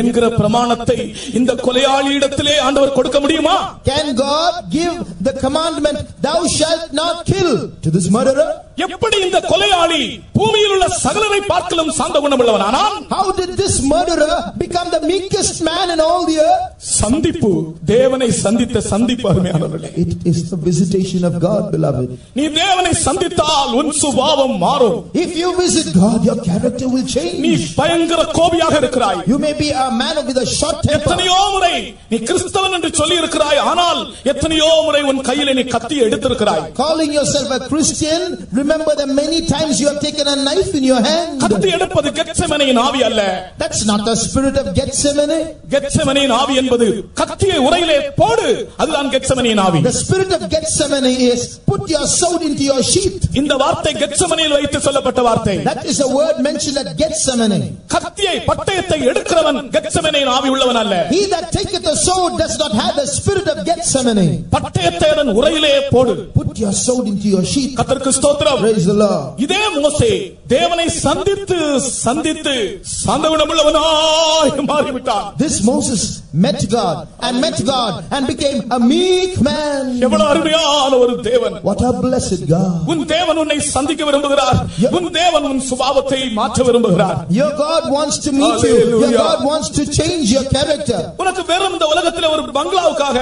A: என்கிற பிரமாணத்தை இந்த கொலையாளியிடத்திலே ஆண்டவர் கொடுக்க முடியுமா
B: Can God give the commandment, thou shalt not kill, to this murderer?
A: எப்படி இந்த கொலையாளி பூமியில் உள்ள சகலரை பார்க்கலும் சாந்த குணமுள்ளவனானான்
B: How did this murderer become the meekest man in all the earth?
A: சந்திப்பு தேவனை சந்தித்த சந்திப்பு அருமையானவர்களே
B: It is the visitation of God, beloved.
A: நீ தேவனை சந்தித்தால் உன் சுபாவம் மாறும்
B: If you visit God, your character will
A: நீ
B: change.
A: பயங்கர கோபியாக இருக்கிறாய்
B: You may be a man with a short temper.
A: எத்தனையோ முறை நீ கிறிஸ்தவன் என்று சொல்லி இருக்கிறாய் ஆனால் எத்தனையோ முறை உன் கையில நீ கத்தி எடுத்திருக்கிறாய்
B: Calling yourself a Christian, remember the many times you have taken a knife in your hand.
A: கத்தி எடுப்பது கெச்சமனையின் ஆவி அல்ல
B: That's not the spirit of Gethsemane.
A: கெச்சமனையின் ஆவி என்பது கத்தியை உரையிலே போடு அதுதான் கெச்சமனையின் ஆவி
B: The spirit of Gethsemane is put your sword into your sheath.
A: இந்த வார்த்தை கெச்சமனையில் வைத்து சொல்லப்பட்ட வார்த்தை
B: That is a word mentioned at Gethsemane.
A: கத்தியை பட்டயத்தை எடுக்கிறவன் கெச்சமனையின் ஆவி உள்ளவன் அல்ல
B: He that taketh the sword does not have the spirit of Gethsemane.
A: பட்டயத்தை அதன் உரையிலே போடு
B: Put your sword into your sheath.
A: கத்தருக்கு ஸ்தோத்திரம்
B: Praise the Lord.
A: இதே மோசே தேவனை சந்தித்து சந்தித்து சந்தகுணமுள்ளவனாய் மாறிவிட்டான்
B: This Moses met God and met God and became a meek man.
A: எவ்வளவு அருமையான ஒரு தேவன்
B: What a blessed God.
A: உன் தேவன் உன்னை சந்திக்க விரும்புகிறார் உன் தேவன் உன் சுபாவத்தை மாற்ற விரும்புகிறார்
B: Your God wants to meet you. Your
A: Hallelujah.
B: God wants to change your character.
A: உனக்கு வெறும் இந்த உலகத்தில் ஒரு பங்களாவுக்காக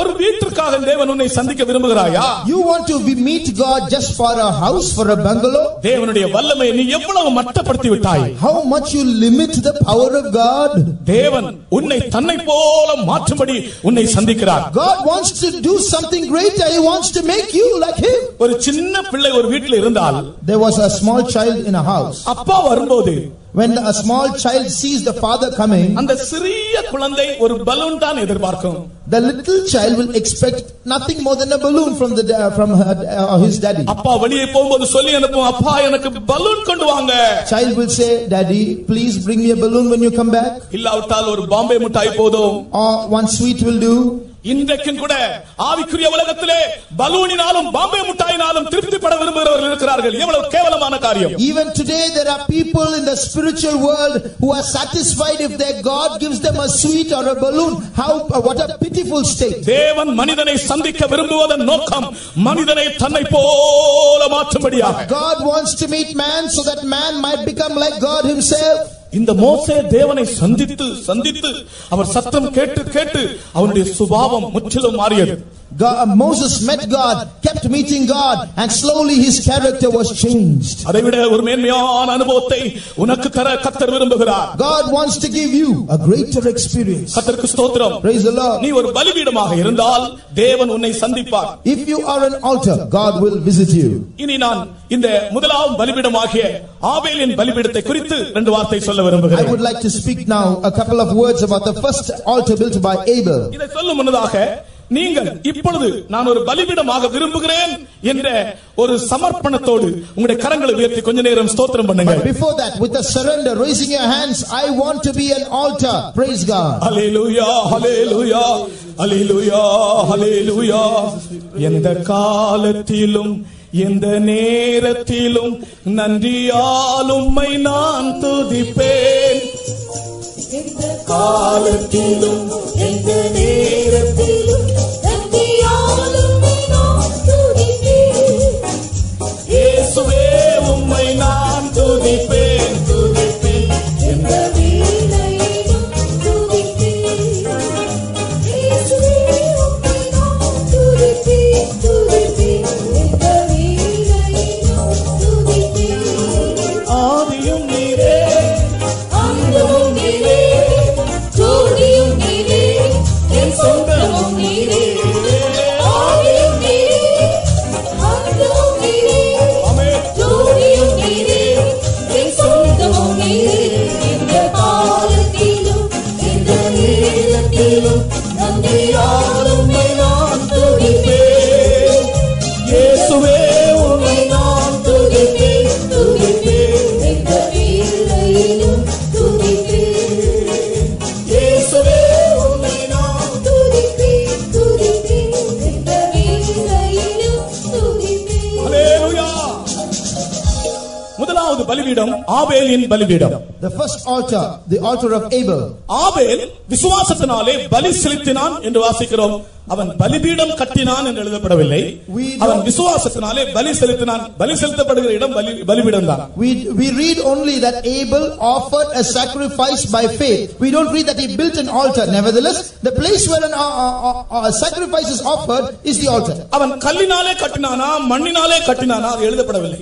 A: ஒரு வீட்டிற்காக தேவன் உன்னை சந்திக்க விரும்புகிறாயா
B: You want to be meet God just for a house, for a bungalow?
A: தேவனுடைய வல்லமை நீ எவ்வளவு மட்டப்படுத்தி விட்டாய்
B: How much you limit the power of God?
A: தேவன் உன்னை தன்னை போல மாற்றும்படி உன்னை சந்திக்கிறார்
B: God wants to do something greater. He wants to make you like Him.
A: ஒரு சின்ன பிள்ளை ஒரு வீட்டில் இருந்தால்
B: There was a small child in a house.
A: அப்பா வரும்போது
B: When a small child sees the father coming,
A: அந்த சிறிய குழந்தை ஒரு பலூன் தான் எதிர்பார்க்கும்
B: the little child will expect nothing more than a balloon from the da- from her, uh, his daddy.
A: அப்பா வெளியே போகும்போது சொல்லி அனுப்பும் அப்பா எனக்கு பலூன் கொண்டு வாங்க
B: Child will say, "Daddy, please bring me a balloon when you come back."
A: இல்லாவிட்டால் ஒரு பாம்பே மிட்டாய் போதும்
B: Or one sweet will do.
A: இன்றைக்கும் கூட ஆவிக்குரிய உலகத்திலே பலூனினாலும் பாம்பே மிட்டாயினாலும் திருப்திப்பட விரும்புகிறவர்கள் இருக்கிறார்கள் எவ்வளவு கேவலமான காரியம்
B: Even today, there are people in the spiritual world who are satisfied if their God gives them a sweet or a balloon. How, uh, what a pitiful state.
A: தேவன் மனிதனை சந்திக்க விரும்புவதன் நோக்கம் மனிதனை தன்னை போல மாற்றும்படியாக
B: God wants to meet man so that man might become like God himself.
A: இந்த மோசே தேவனை சந்தித்து சந்தித்து அவர் சத்தம் கேட்டு கேட்டு அவனுடைய சுபாவம் முற்றிலும் மாறியது
B: God, uh, Moses met God, kept meeting God, and slowly his character was changed.
A: அதைவிட ஒரு மேன்மையான அனுபவத்தை உனக்கு தர கத்தர் விரும்புகிறார்
B: God wants to give you a greater experience.
A: ஸ்தோத்திரம்
B: Praise the Lord.
A: நீ ஒரு பலிபீடமாக இருந்தால் தேவன் உன்னை சந்திப்பார்
B: If you are an altar, God will visit you.
A: இனி நான் இந்த முதலாவது பலிபீடமாகிய ஆபேலின் பலிபீடத்தை குறித்து ரெண்டு வார்த்தை சொல்ல
B: I
A: விரும்புகிறேன்
B: would like to speak now a couple of words about the first altar built by Abel.
A: இதை சொல்லும் முன்னதாக நீங்கள் இப்பொழுது நான் ஒரு பலிபீடமாக விரும்புகிறேன் என்ற ஒரு சமர்ப்பணத்தோடு உங்களுடைய கரங்களை உயர்த்தி கொஞ்ச நேரம் ஸ்தோத்திரம் பண்ணுங்க
B: But before that, with a surrender, raising your hands, I want to be an altar. Praise God.
A: ஹalleluya ஹalleluya ஹalleluya ஹalleluya எந்த காலத்திலும் எந்த நேரத்திலும் நன்றியாலும்மை நான் துதிப்பேன். எந்த காலத்திலும் எந்த நேரத்திலும் நன்றியாலும்மை நான் துதிப்பேன். ஆபேலின் பலிபீடம்
B: The first altar, the altar of Abel.
A: ஆபேல் விசுவாசத்தினாலே பலி செலுத்தினான் என்று வாசிக்கிறோம் அவன் பலிபீடம் கட்டினான் என்று எழுதப்படவில்லை அவன் விசுவாசத்தினாலே பலி செலுத்தினான் பலி செலுத்தப்படுகிற இடம் பலி பலிபீடம் தான்
B: We, we read only that Abel offered a sacrifice by faith. We don't read that he built an altar. Nevertheless, the place where an, uh, uh, uh, sacrifice is offered is the altar.
A: அவன் கல்லினாலே கட்டினானா மண்ணினாலே கட்டினானா அது எழுதப்படவில்லை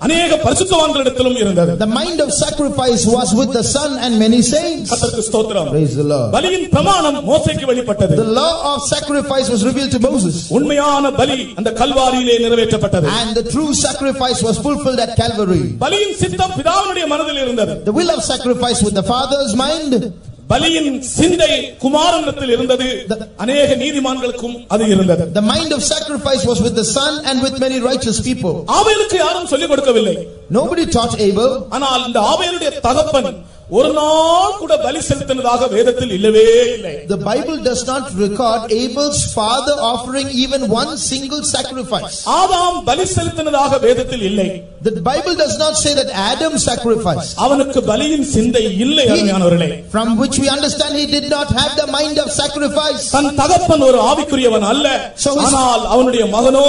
A: அநேக பரிசுத்தவான்களிடத்திலும் இருந்தது
B: The mind of sacrifice was with the son and many saints.
A: கர்த்தருக்கு ஸ்தோத்திரம்
B: Praise the Lord.
A: பலியின் பிரமாணம் மோசைக்கு வெளிப்பட்டது
B: The law of sacrifice was revealed to Moses.
A: உண்மையான பலி அந்த கல்வாரியிலே நிறைவேற்றப்பட்டது
B: And the true sacrifice was fulfilled at Calvary.
A: பலியின் சித்தம் பிதாவினுடைய மனதில் இருந்தது
B: The will of sacrifice with the father's mind.
A: பலியின் சிந்தை குமாரனிடத்தில் இருந்தது அநேக நீதிமான்களுக்கும் அது இருந்தது
B: The mind of sacrifice was with the son and with many righteous people.
A: ஆபேலுக்கு யாரும் சொல்லிக் கொடுக்கவில்லை
B: Nobody taught Abel.
A: ஆனால் இந்த ஆபேலுடைய தகப்பன் ஒரு நாள் கூட பலி செலுத்தினதாக வேதத்தில் இல்லவே இல்லை
B: The Bible does not record Abel's father offering even one single sacrifice.
A: ஆதாம் பலி செலுத்தினதாக வேதத்தில் இல்லை
B: The Bible does not say that Adam sacrificed.
A: அவனுக்கு பலியின் சிந்தை இல்லை அருமையானவர்களே
B: From which we understand he did not have the mind of sacrifice.
A: தன் தகப்பன் ஒரு ஆவிக்குரியவன் அல்ல ஆனால் அவனுடைய மகனோ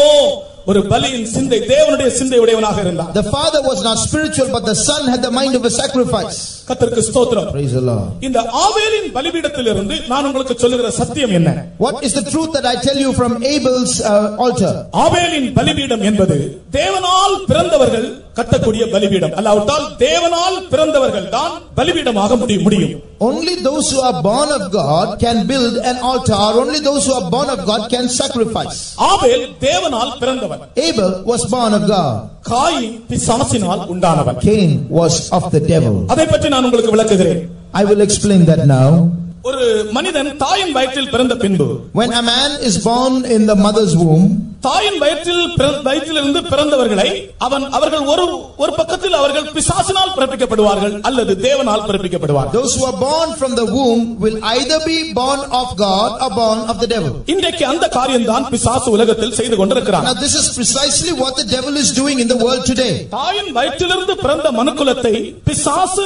A: ஒரு பலியின் சிந்தை தேவனுடைய சிந்தை உடையவனாக இருந்தான்
B: The father was not spiritual, but the son had the mind of a sacrifice.
A: கர்த்தருக்கு ஸ்தோத்திரம்
B: Praise the Lord.
A: இந்த ஆவேலின் பலிபீடத்திலிருந்து நான் உங்களுக்கு சொல்லுகிற சத்தியம் என்ன
B: What is the truth that I tell you from Abel's uh, altar?
A: ஆவேலின் பலிபீடம் என்பது தேவனால் பிறந்தவர்கள் கட்டக்கூடிய பலிபீடம் அல்லாவிட்டால் தேவனால் பிறந்தவர்கள் தான் பலிபீடமாக முடி- முடியும்
B: Only those who are born of God can build an altar. Only those who are born of God can sacrifice.
A: ஆவேல் தேவனால் பிறந்தவன்
B: Abel was born of God.
A: Cain பிசாசினால் உண்டானவன்
B: Cain was of the devil.
A: அதை பற்றி நான் உங்களுக்கு விளக்குகிறேன்
B: I will explain that now.
A: ஒரு மனிதன் தாயின் வயிற்றில் பிறந்த பின்பு
B: When a man is born in the mother's womb,
A: தாயின் வயிற்றில் பிற- வயிற்றிலிருந்து பிறந்தவர்களை அவன் அவர்கள் ஒரு ஒரு பக்கத்தில் அவர்கள் பிசாசினால் பிறப்பிக்கப்படுவார்கள் அல்லது தேவனால் பிறப்பிக்கப்படுவார்கள்
B: Those who are born from the womb will either be born of God or born of the devil.
A: இன்றைக்கு அந்த காரியம்தான் பிசாசு உலகத்தில் செய்து கொண்டிருக்கிறான்
B: Now this is precisely what the devil is doing in the world today.
A: தாயின் வயிற்றிலிருந்து பிறந்த மனுக்குலத்தை பிசாசு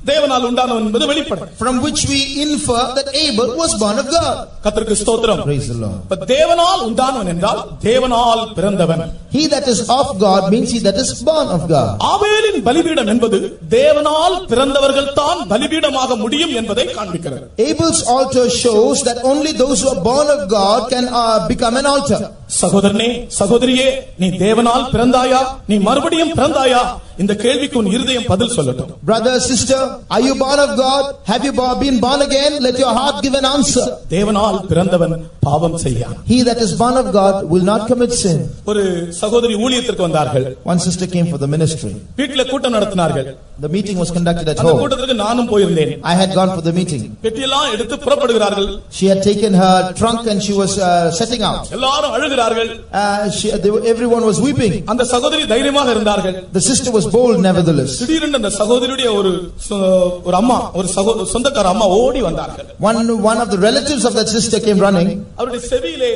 A: தேவனால் உண்டானவன் என்பது வெளிப்படும்
B: From which we infer that Abel was born of God.
A: கர்த்தருக்கு ஸ்தோத்திரம்
B: Praise the Lord.
A: இப்ப தேவனால் உண்டானவன் என்றால் தேவனால் பிறந்தவன்
B: He that is of God means he that is born of God.
A: ஆபேலின் பலிபீடம் என்பது தேவனால் பிறந்தவர்கள் தான் பலிபீடமாக முடியும் என்பதை காண்பிக்கிறது
B: Abel's altar shows that only those who are born of God can uh, become an altar.
A: சகோதரனே சகோதரியே நீ தேவனால் பிறந்தாயா நீ மறுபடியும் பிறந்தாயா இந்த கேள்விக்கு உன் இருதயம் பதில் சொல்லட்டும்
B: Brother, sister, are you born of God? Have you bo- been born again? Let your heart give an answer.
A: தேவனால் பிறந்தவன் பாவம் செய்யான்
B: He that is born of God will not commit sin.
A: ஒரு சகோதரி ஊழியத்திற்கு வந்தார்கள்
B: One sister came for the ministry.
A: வீட்டில கூட்டம் நடத்தினார்கள்
B: The meeting was conducted at
A: அந்த
B: home.
A: கூட்டத்திற்கு நானும் போயிருந்தேன்
B: I had gone for the meeting.
A: பெட்டியெல்லாம் எடுத்து புறப்படுகிறார்கள்
B: She had taken her trunk and she was uh, setting out.
A: எல்லாரும் அழுகிறார்கள்
B: Uh, she, they, were- everyone was weeping.
A: அந்த சகோதரி தைரியமாக இருந்தார்கள்
B: The sister was bold nevertheless.
A: திடீரென்று அந்த சகோதரியுடைய ஒரு சொ- ஒரு அம்மா ஒரு சகோ சொந்தக்கார அம்மா ஓடி வந்தார்கள்
B: One, one of the relatives of that sister came running
A: அவருடைய செவியிலே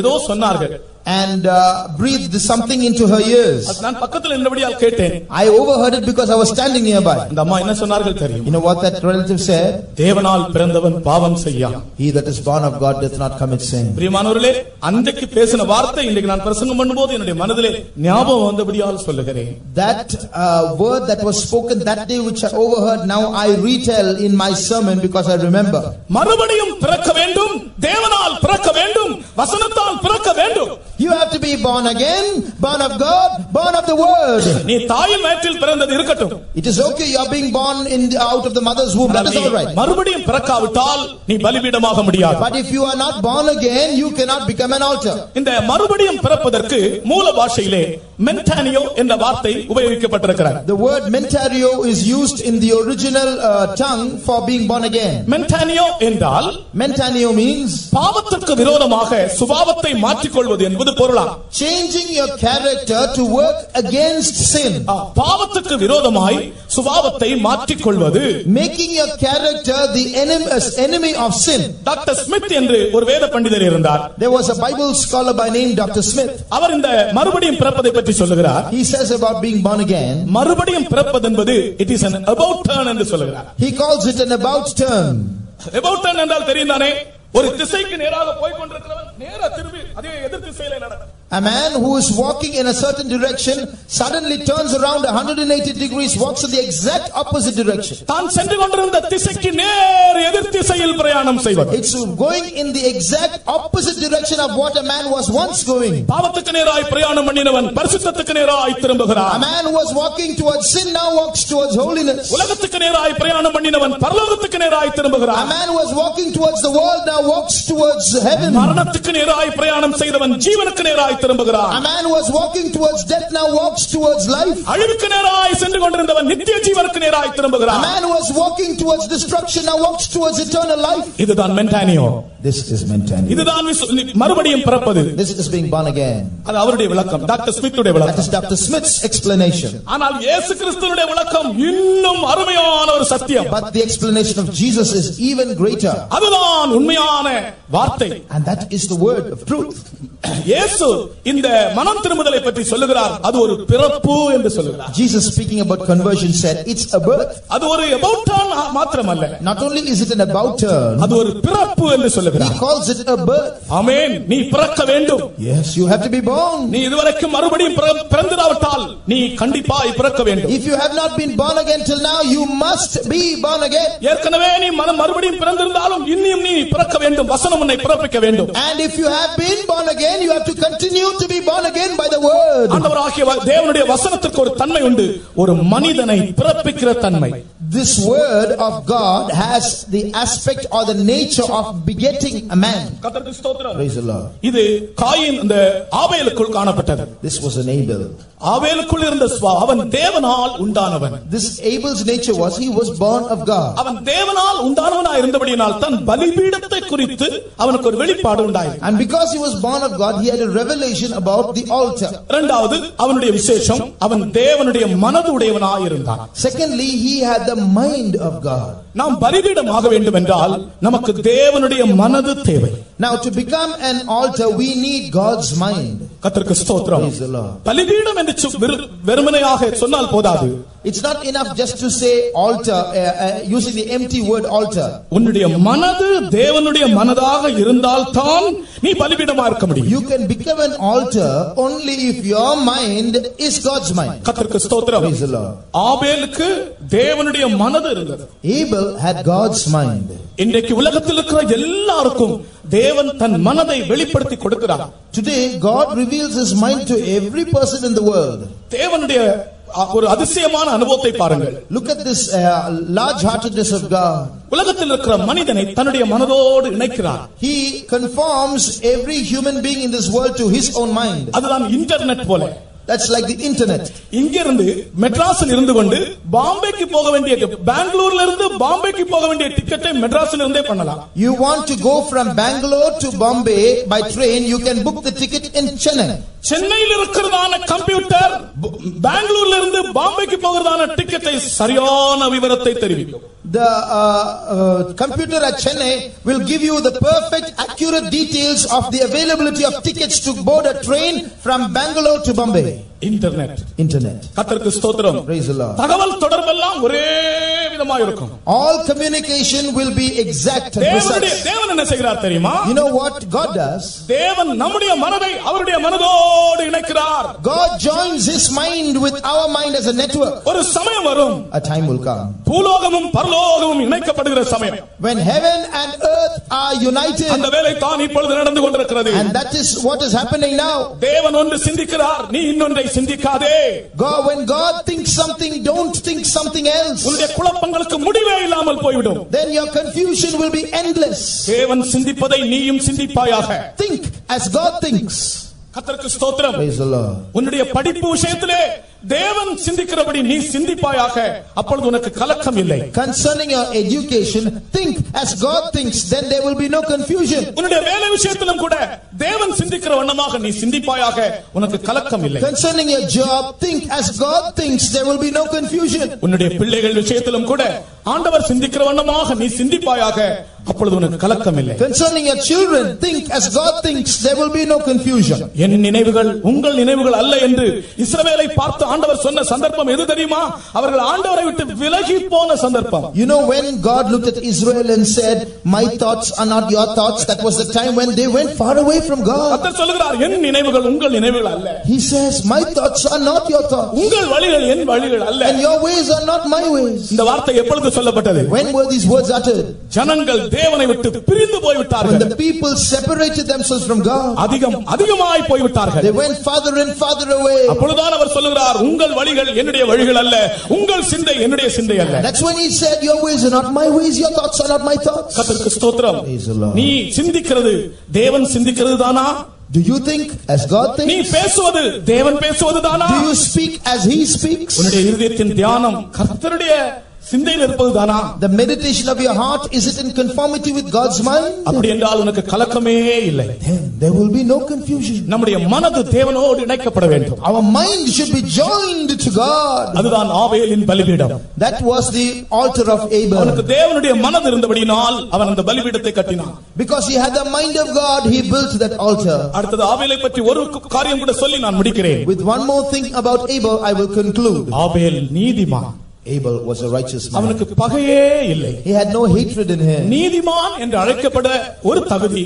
A: ஏதோ சொன்னார்கள்
B: and uh, breathed something into her ears.
A: அது நான் பக்கத்தில் இருந்தபடியால் கேட்டேன்
B: I overheard it because I was standing nearby.
A: அந்த அம்மா என்ன சொன்னார்கள் தெரியும்
B: You know what that relative said?
A: தேவனால் பிறந்தவன் பாவம் செய்யான்
B: He that is born of God doth not commit sin.
A: பிரியமானவர்களே அன்றைக்கு பேசின வார்த்தை இன்றைக்கு நான் பிரசங்கம் பண்ணும்போது என்னுடைய மனதிலே ஞாபகம் வந்தபடியால் சொல்லுகிறேன்
B: That uh, word that was spoken that day, which I overheard, now I retell in my sermon because I remember.
A: மறுபடியும் பிறக்க வேண்டும் தேவனால் பிறக்க வேண்டும். வசனத்தால் பிறக்க வேண்டும்.
B: You have to be born again, born of God, born of the Word.
A: நீ தாயின் வயிற்றில் பிறந்தது இருக்கட்டும்
B: It is okay, you are being born in the, out of the mother's womb. That is all right.
A: மறுபடியும் பிறக்காவிட்டால் நீ பலிபீடமாக முடியாது
B: But if you are not born again, you cannot become an altar.
A: இந்த மறுபடியும் பிறப்பதற்கு மூல பாஷையிலே மென்டானியோ என்ற வார்த்தை உபயோகிக்கப்பட்டிருக்கிறது
B: The word mentario is used in the original uh, tongue for being born again.
A: மென்டானியோ என்றால்
B: Mentanio means
A: பாவத்திற்கு விரோதமாக சுபாவத்தை மாற்றிக்கொள்வது என்பது பொருளாம்
B: changing your character to work against sin.
A: ஆ, பாவத்துக்கு விரோதமாய் சுபாவத்தை மாற்றிக்கொள்வது
B: Making your character the enemy, enemy of sin.
A: Doctor Smith என்று ஒரு வேத பண்டிதர் இருந்தார்
B: There was a Bible scholar by name Dr. Smith.
A: அவர் இந்த மறுபடியும் பிறப்பதை பற்றி சொல்லுகிறார்
B: He says about being born again,
A: மறுபடியும் பிறப்பது என்பது it is an about turn என்று சொல்லுகிறார்
B: he calls it an about turn.
A: ரிபவுட்டன் என்றால் தெரியும் தானே? ஒரு திசைக்கு நேராக போய் கொண்டிருக்கிறவன் நேரா திரும்பி அதே எதிர் திசையில நடக்கும்
B: A man who is walking in a certain direction suddenly turns around 180 degrees, walks in the exact opposite direction.
A: தான் சென்று கொண்டிருந்த திசைக்கு நேர் எதிர் திசையில் பிரயாணம் செய்வது
B: It's going in the exact opposite direction of what a man was once going.
A: பாவத்துக்கு நேராய் பிரயாணம் பண்ணினவன் பரிசுத்தத்துக்கு நேராய்
B: A
A: திரும்புகிறான்
B: man who was walking towards sin now walks towards holiness.
A: உலகத்துக்கு நேராய் பிரயாணம் பண்ணினவன் பரலோகத்துக்கு நேராய்
B: A
A: திரும்புகிறான்
B: man who was walking towards the world now walks towards heaven.
A: மரணத்துக்கு நேராய் பிரயாணம் செய்தவன் ஜீவனுக்கு நேராய்
B: A
A: திரும்புகிறான்
B: man who was walking towards death now walks towards life.
A: அழிவுக்கு நேராய் சென்று கொண்டிருந்தவன் நித்திய ஜீவனுக்கு நேராய்
B: A
A: திரும்புகிறான்
B: man who was walking towards destruction now walks towards eternal life.
A: இதுதான் மென்டானியோ
B: This is mentality.
A: இதுதான் விசு- மறுபடியும் பிறப்பது
B: This is being born again.
A: அது அவருடைய விளக்கம் டாக்டர் ஸ்மித்துடைய
B: That
A: விளக்கம்
B: is Dr. Smith's explanation.
A: ஆனால் இயேசு கிறிஸ்துவனுடைய விளக்கம் இன்னும் அருமையான ஒரு சத்தியம்
B: But the explanation of Jesus is even greater.
A: அதுதான் உண்மையான வார்த்தை
B: And that is the word of truth.
A: இயேசு இந்த மனம் திரும்புதலை பற்றி சொல்லுகிறார் அது ஒரு பிறப்பு என்று சொல்லுகிறார்
B: Jesus speaking about conversion said, it's a birth.
A: அது ஒரு about turn மாத்திரமல்ல
B: Not only is it an about turn,
A: அது ஒரு பிறப்பு என்று
B: he
A: சொல்லுகிறார்
B: calls it a birth.
A: ஆமென் நீ பிறக்க வேண்டும்
B: Yes, you have to be born.
A: நீ இதுவரைக்கும் மறுபடியும் பிற- பிறந்திராவிட்டால் நீ கண்டிப்பாய் பிறக்க வேண்டும்
B: If you have not been born again till now, you must be born again.
A: ஏற்கனவே நீ மனம் மறுபடியும் பிறந்திருந்தாலும் இன்னும் நீ பிறக்க வேண்டும் வசனம் உன்னை பிறப்பிக்க வேண்டும்
B: And if you have been born again, you have to continue to be born again by the word.
A: ஆண்டவராகிய தேவனுடைய வசனத்திற்கு ஒரு தன்மை உண்டு ஒரு மனிதனை பிறப்பிக்கிற தன்மை
B: This word of God has the aspect or the nature of begetting a man.
A: கர்த்தருக்கு ஸ்தோத்திரம்.
B: Praise the Lord.
A: இது காயின் இந்த ஆபேலுக்குள் காணப்பட்டது
B: This was an Abel.
A: ஆபேலுக்குள் இருந்த சுவா அவன் தேவனால் உண்டானவன்
B: This Abel's nature was he was born of God.
A: அவன் தேவனால் உண்டானவனா இருந்தபடியினால் தன் பலிபீடத்தை குறித்து அவனுக்கு ஒரு வெளிப்பாடு உண்டாயிருக்கு
B: And because he was born of God, he had a revelation about the altar.
A: இரண்டாவது அவனுடைய விசேஷம் அவன் தேவனுடைய மனது உடையவனாய் இருந்தான்
B: Secondly, he had the mind of God.
A: நாம் பலிபீடமாக வேண்டும் என்றால் நமக்கு தேவனுடைய மனது தேவை
B: Now, to become an altar, we need God's mind.
A: கர்த்தருக்கு ஸ்தோத்திரம். பலிபீடம் என்று வெறுமனையாக சொன்னால் போதாது
B: It's not enough just to say altar, uh, uh, using the empty word altar.
A: உன்னுடைய மனது தேவனுடைய மனதாக இருந்தால்தான் நீ பலிபீடமா இருக்க முடியும்
B: You can become an altar only if your mind is God's mind.
A: கர்த்தருக்கு ஸ்தோத்திரம். ஆபேலுக்கு தேவனுடைய மனது இருந்தது
B: Abel had God's mind.
A: இன்றைக்கு உலகத்தில் இருக்கிற எல்லாருக்கும் தேவன் தன் மனதை வெளிப்படுத்தி கொடுக்கிறார்
B: Today, God reveals His mind to every person in the world.
A: தேவனுடைய அ, ஒரு அதிசயமான அனுபவத்தை பாருங்கள்
B: Look at this uh, large heartedness of God.
A: உலகத்தில் இருக்கிற மனிதனை தன்னுடைய மனதோடு இணைக்கிறார்
B: He conforms every human being in this world to His own mind.
A: அதுதான் இன்டர்நெட் போல
B: That's like the internet.
A: இங்கிருந்து மெட்ராஸில் இருந்து கொண்டு பாம்பேக்கு போக வேண்டிய பெங்களூர்ல இருந்து பாம்பேக்கு போக வேண்டிய டிக்கெட்டை மெட்ராஸில் இருந்தே பண்ணலாம்
B: You want to go from Bangalore to Bombay by train, you can book the ticket in Chennai.
A: சென்னையில் இருக்கிறதான கம்ப்யூட்டர் ப- பெங்களூர்ல இருந்து பாம்பேக்கு போகிறதான டிக்கெட்டை சரியான விவரத்தை தெரிவிக்கும்
B: The uh, uh, computer at Chennai will give you the perfect, accurate details of the availability of tickets to board a train from Bangalore to Bombay.
A: Internet
B: Internet.
A: கத்தருக்கு ஸ்தோத்திரம்
B: Praise the Lord.
A: தகவல் தொடர்பெல்லாம் ஒரே விதமா இருக்கும்
B: All communication will be exact and
A: தேவனுடைய
B: precise.
A: தேவன் என்ன செய்கிறார் தெரியுமா
B: You know what God does?
A: தேவன் நம்முடைய மனதை அவருடைய மனதோடு இணைக்கிறார்
B: God joins His mind with our mind as a network.
A: ஒரு சமயம் வரும்
B: A time will come
A: பூலோகமும் பரலோகமும் இணைக்கப்படுகிற சமயம்
B: when heaven and earth are united.
A: அந்த வேலை தான் இப்பொழுது நடந்து கொண்டிருக்கிறது
B: And that is what is happening now.
A: தேவன் ஒன்று சிந்திக்கிறார் நீ இன்னொன்றை சிந்திக்காதே
B: God, when God thinks something, don't think something else.
A: உன்னுடைய குழப்பங்களுக்கு முடிவே இல்லாமல் போய்விடும்
B: Then your confusion will be endless.
A: தேவன் சிந்திப்பதை நீயும் சிந்திப்பாயாக
B: Think as God thinks.
A: கத்தருக்கு ஸ்தோத்திரம். உன்னுடைய படிப்பு விஷயத்திலே தேவன் சிந்திக்கிறபடி நீ சிந்திப்பாயாக அப்பொழுது உனக்கு கலக்கம் இல்லை
B: Concerning your education, think as God thinks, then there will be no confusion.
A: உன்னுடைய வேலை விஷயத்திலும் கூட தேவன் சிந்திக்கிற வண்ணமாக நீ சிந்திப்பாயாக உனக்கு கலக்கம் இல்லை
B: Concerning your job, think as God thinks, there will be no confusion.
A: உன்னுடைய பிள்ளைகள் விஷயத்திலும் கூட ஆண்டவர் சிந்திக்கிற வண்ணமாக நீ சிந்திப்பாயாக அப்பொழுது உனக்கு கலக்கம் இல்லை
B: Concerning your children, think as God thinks, there will be no confusion.
A: என் நினைவுகள் உங்கள் நினைவுகள் அல்ல என்று இஸ்ரவேலை பார்த்து ஆண்டவர் சொன்ன சந்தர்ப்பம் எது தெரியுமா அவர்கள் ஆண்டவரை விட்டு விலகி போன சந்தர்ப்பம்
B: You know, when God looked at Israel and said, My thoughts are not your thoughts, that was the time when they went far away from God.
A: கர்த்தர் சொல்லுகிறார் என் நினைவுகள் உங்கள் நினைவுகள் அல்ல
B: He says, My thoughts are not your thoughts,
A: உங்கள் வழிகள் என் வழிகள் அல்ல
B: and your ways are not my ways.
A: இந்த வார்த்தை எப்பொழுது சொல்லப்பட்டது
B: When were these words uttered?
A: ஜனங்கள் தேவனை விட்டு பிரிந்து
B: When
A: போய்விட்டார்கள்
B: the people separated themselves from God,
A: அதிகம் அதிகமாய் போய்விட்டார்கள்
B: they went farther and farther away.
A: அப்பொழுதுதான் அவர் சொல்லுகிறார் உங்கள் வழிகள் என்னுடைய வழிகள் அல்ல உங்கள் சிந்தை என்னுடைய சிந்தை அல்ல
B: That's when he said, Your ways are not my ways, your thoughts are not my thoughts.
A: கர்த்தருக்கு ஸ்தோத்திரம். நீ சிந்திக்கிறது தேவன் சிந்திக்கிறது தானா
B: Do you think as God
A: நீ
B: thinks?
A: பேசுவது தேவன் பேசுவது தானா
B: Do you speak as he speaks?
A: உன்னுடைய இருதயத்தின் தியானம் கர்த்தருடைய சிந்தையில் இருப்பது தானா
B: The meditation of your heart, is it in conformity with God's mind?
A: அப்படி என்றால் உனக்கு கலக்கமே இல்லை
B: Then there will be no confusion.
A: நம்முடைய மனது தேவனோடு இணைக்கப்பட வேண்டும்
B: Our mind should be joined to God.
A: அதுதான் ஆவேலின் பலிபீடம்
B: That was the altar of
A: அவனுக்கு
B: Abel.
A: தேவனுடைய மனது இருந்தபடியினால் அவன் அந்த பலிபீடத்தை கட்டினான்
B: Because he had the mind of God, he built that altar.
A: அடுத்தது ஆவேலை பற்றி ஒரு காரியம் கூட சொல்லி நான் முடிக்கிறேன்
B: With one more thing about Abel, I will conclude.
A: ஆவேல் நீதிமான்
B: Abel was a righteous man.
A: அவனுக்கு பகையே இல்லை
B: He had no hatred in him.
A: நீதிமான் என்று அழைக்கப்பட ஒரு தகுதி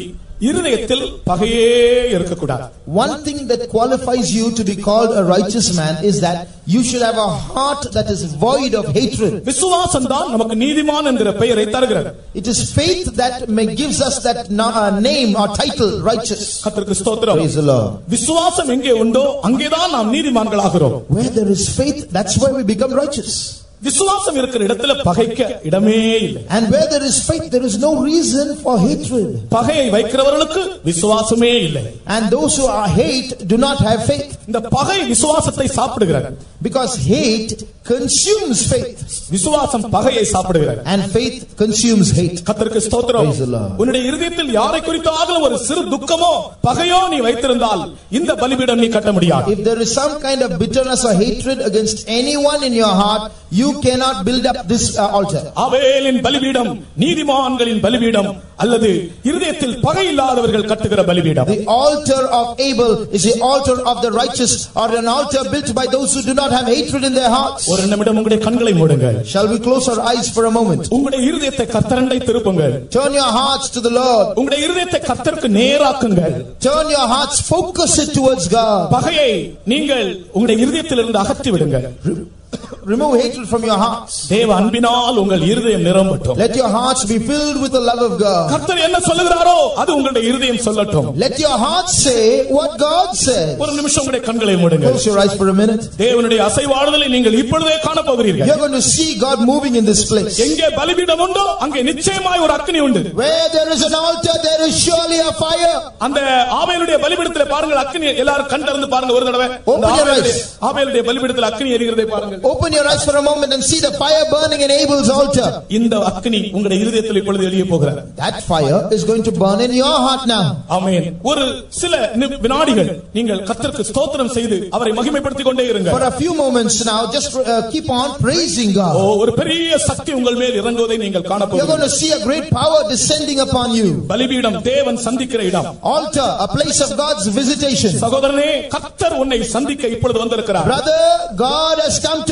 A: இருதயத்தில் பகையே இருக்கக்கூடாது
B: One thing that qualifies you to be called a righteous man is that you should have a heart that is void of hatred.
A: விசுவாசம் தான் நமக்கு நீதிமான் என்கிற பெயரை தருகிறது
B: It is faith that may gives us that na- uh, name or title, righteous.
A: கர்த்தருக்கு ஸ்தோத்திரம்
B: Praise the Lord.
A: விசுவாசம் எங்கே உண்டோ அங்கேதான் நாம் நீதிமான்களாகிறோம்
B: Where there is faith, that's where we become righteous.
A: விசுவாசம் இருக்கிற இடத்துல பகைக்க இடமே இல்லை
B: And where there is faith, there is no reason for hatred.
A: பகையை வைக்கிறவர்களுக்கு விசுவாசமே இல்லை
B: And those who are hate do not have faith.
A: இந்த பகை விசுவாசத்தை சாப்பிடுகிறது
B: Because hate consumes faith.
A: விசுவாசம் பகையை சாப்பிடுகிறது
B: And faith consumes hate.
A: கர்த்தருக்கு ஸ்தோத்திரம்
B: Praise the Lord.
A: உன்னுடைய இருதயத்தில் யாரை குறித்தாலும் ஒரு சிறு துக்கமோ பகையோ நீ வைத்திருந்தால் இந்த பலிபீடம் நீ கட்ட முடியாது
B: If there is some kind of bitterness or hatred against anyone in your heart, you cannot build up this uh, altar.
A: அவேலின் பலிபீடம் நீதிமான்களின் பலிபீடம் அல்லது இருதயத்தில் பகை இல்லாதவர்கள் கட்டுகிற பலிபீடம்
B: The altar of Abel is the altar of the righteous or an altar built by those who do not have hatred in their hearts.
A: ஒரு நிமிடம் உங்களுடைய கண்களை மூடுங்க
B: Shall we close our eyes for a moment?
A: உங்களுடைய இருதயத்தை கர்த்தரண்டை திருப்புங்கள்
B: Turn your hearts to the Lord.
A: உங்களுடைய இருதயத்தை கர்த்தருக்கு நேராக்குங்கள்
B: Turn your hearts, focus it towards God.
A: பகையை நீங்கள் உங்களுடைய இருதயத்திலிருந்து அகற்றி விடுங்கள்
B: Remove hatred from your hearts.
A: தேவ அன்பினால் உங்கள் இருதயம் நிரம்பட்டும்
B: Let your hearts be filled with the love of God.
A: கர்த்தர் என்ன சொல்லுகிறாரோ அது உங்களுடைய இருதயம் சொல்லட்டும்
B: Let your heart say what God says.
A: ஒரு நிமிஷம் உங்களுடைய கண்களை மூடுங்க
B: Close your eyes for a minute.
A: தேவனுடைய அசைவாடுதலை நீங்கள் இப்பொழுதே காண போகிறீர்கள்
B: You're going to see God moving in this place.
A: எங்கே பலிபீடம் உண்டோ அங்கே நிச்சயமாய் ஒரு அக்னி உண்டு
B: Where there is an altar, there is surely a fire.
A: அந்த ஆபேலுடைய பலிபீடத்தில் பாருங்கள் அக்னி எல்லாரும் கண் திறந்து பாருங்க ஒரு தடவை அந்த
B: Open your
A: ஆபேலுடைய-
B: eyes.
A: ஆபேலுடைய பலிபீடத்தில் அக்னி எரிகிறதை பாருங்கள்
B: Open your eyes for a moment and see the fire burning in Abel's altar.
A: இந்த அக்னி உங்களுடைய இருதயத்தில் இப்பொழுது எரிய போகிறார்
B: That fire is going to burn in your heart now.
A: ஆமென் ஒரு சில நி- வினாடிகள் நீங்கள் கர்த்தருக்கு ஸ்தோத்திரம் செய்து அவரை மகிமைப்படுத்திக் கொண்டே இருங்க
B: For a few moments now, just uh, keep on praising
A: O,
B: God.
A: ஒரு பெரிய சக்தி உங்கள் மேல் இறங்குவதை நீங்கள்
B: You're
A: காணப்போகிறீர்கள்
B: going to see a great power descending upon you.
A: பலிபீடம் தேவன் சந்திக்கிற இடம்
B: Altar, a place of God's visitation.
A: சகோதரனே கர்த்தர் உன்னை சந்திக்க இப்பொழுது வந்திருக்கிறார்
B: Brother, God has come to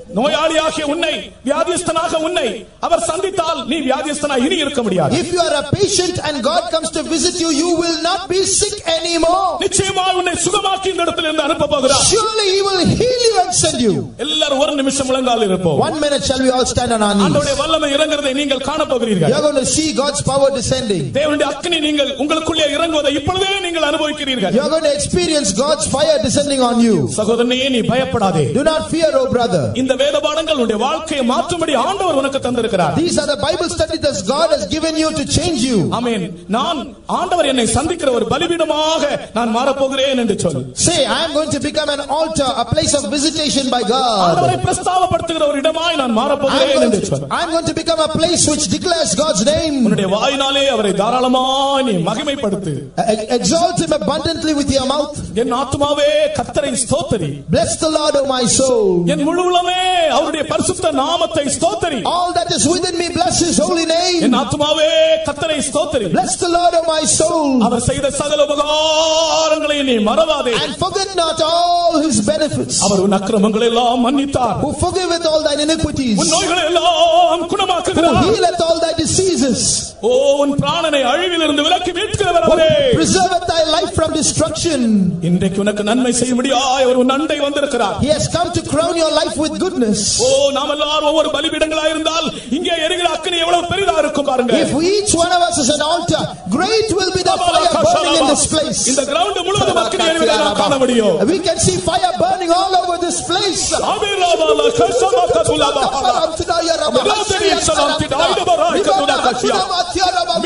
A: நோயாளியாகிய உன்னை வியாதிஸ்தனாக உன்னை அவர் சந்தித்தால் நீ வியாதிஸ்தனா இனி இருக்க முடியாது
B: If you are a patient and God comes to visit you, you will not be sick anymore.
A: நிச்சயமாக உன்னை சுகமாக்கி இந்த இடத்துல இருந்து அனுப்ப போகிறார்
B: Surely He will heal you and send you.
A: எல்லாரும் ஒரு நிமிஷம் முழங்கால் இருப்போம்
B: One minute shall we all stand on our knees.
A: ஆண்டவருடைய வல்லமை இறங்குறதை நீங்கள் காண போகிறீர்கள்
B: You're going to see God's power descending.
A: தேவனுடைய அக்னி நீங்கள் உங்களுக்குள்ளே இறங்குவதை இப்பொழுதே நீங்கள் அனுபவிக்கிறீர்கள்
B: You're going to experience God's fire descending on you.
A: சகோதரனே நீ பயப்படாதே
B: Do not fear, oh brother.
A: இந்த வேத பாடங்கள் உன்னுடைய வாழ்க்கையை மாற்றும்படி ஆண்டவர் உனக்கு தந்திருக்கிறார்
B: These are the Bible studies that God has given you to change you.
A: ஆமென் நான் ஆண்டவர் என்னை சந்திக்கிற ஒரு பலிபீடமாக நான் மாறப்போகிறேன் என்று சொல்
B: Say, I am going to become an altar, a place of visitation by
A: ஆண்டவரை
B: God.
A: பிரஸ்தாபப்படுத்துகிற ஒரு இடமாய் நான் மாறப்போகிறேன்
B: going,
A: என்று சொல்
B: I'm going to become a place which declares God's name.
A: உன்னுடைய வாயினாலே அவரை தாராளமாய் நீ மகிமைப்படுத்து
B: E- Exalt Him abundantly with your mouth.
A: என் ஆத்துமாவே கத்தரை ஸ்தோத்தரி
B: Bless the Lord, O my soul.
A: என் முழு உளமே அவருடைய பரிசுத்த நாமத்தை ஸ்தோத்தரி
B: All that is within me, bless His holy
A: N
B: name.
A: ஆத்துமாவே கத்தரை ஸ்தோத்தரி
B: Bless the Lord, O my soul.
A: அவர் செய்த சகல உபகாரங்களை நீ மறவாதே
B: And forget not all His benefits.
A: அவர் உன் அக்கிரமங்களை எல்லாம் மன்னித்தார்
B: Who forgiveth all thine iniquities.
A: உன் நோய்களை எல்லாம்
B: Who
A: குணமாக்குகிறார்
B: healeth all thy diseases.
A: ஓ உன் பிராணனை அழிவிலிருந்து விலக்கி மீட்கிறவர் அவரே
B: Preserveth thy life from destruction.
A: இன்றைக்கு உனக்கு நன்மை செய்யும்படியாய் அவர் உன் அண்டை வந்திருக்கிறார்
B: He has come to crown your life with goodness.
A: ஓ நாம் எல்லாரும் ஒவ்வொரு பலிபீடங்களா இருந்தால் இங்கே எரிகிற அக்கினி எவ்வளவு பெரிதா இருக்கும் பாருங்க
B: If each one of us is an altar, great will be the fire burning in this place.
A: இந்த கிரவுண்ட் முழுவதும் அக்கினி எரிவதை நாம் காண முடியும்
B: We can see fire burning all over this place.
A: அபிராபால கசமகதுலபஹாலா.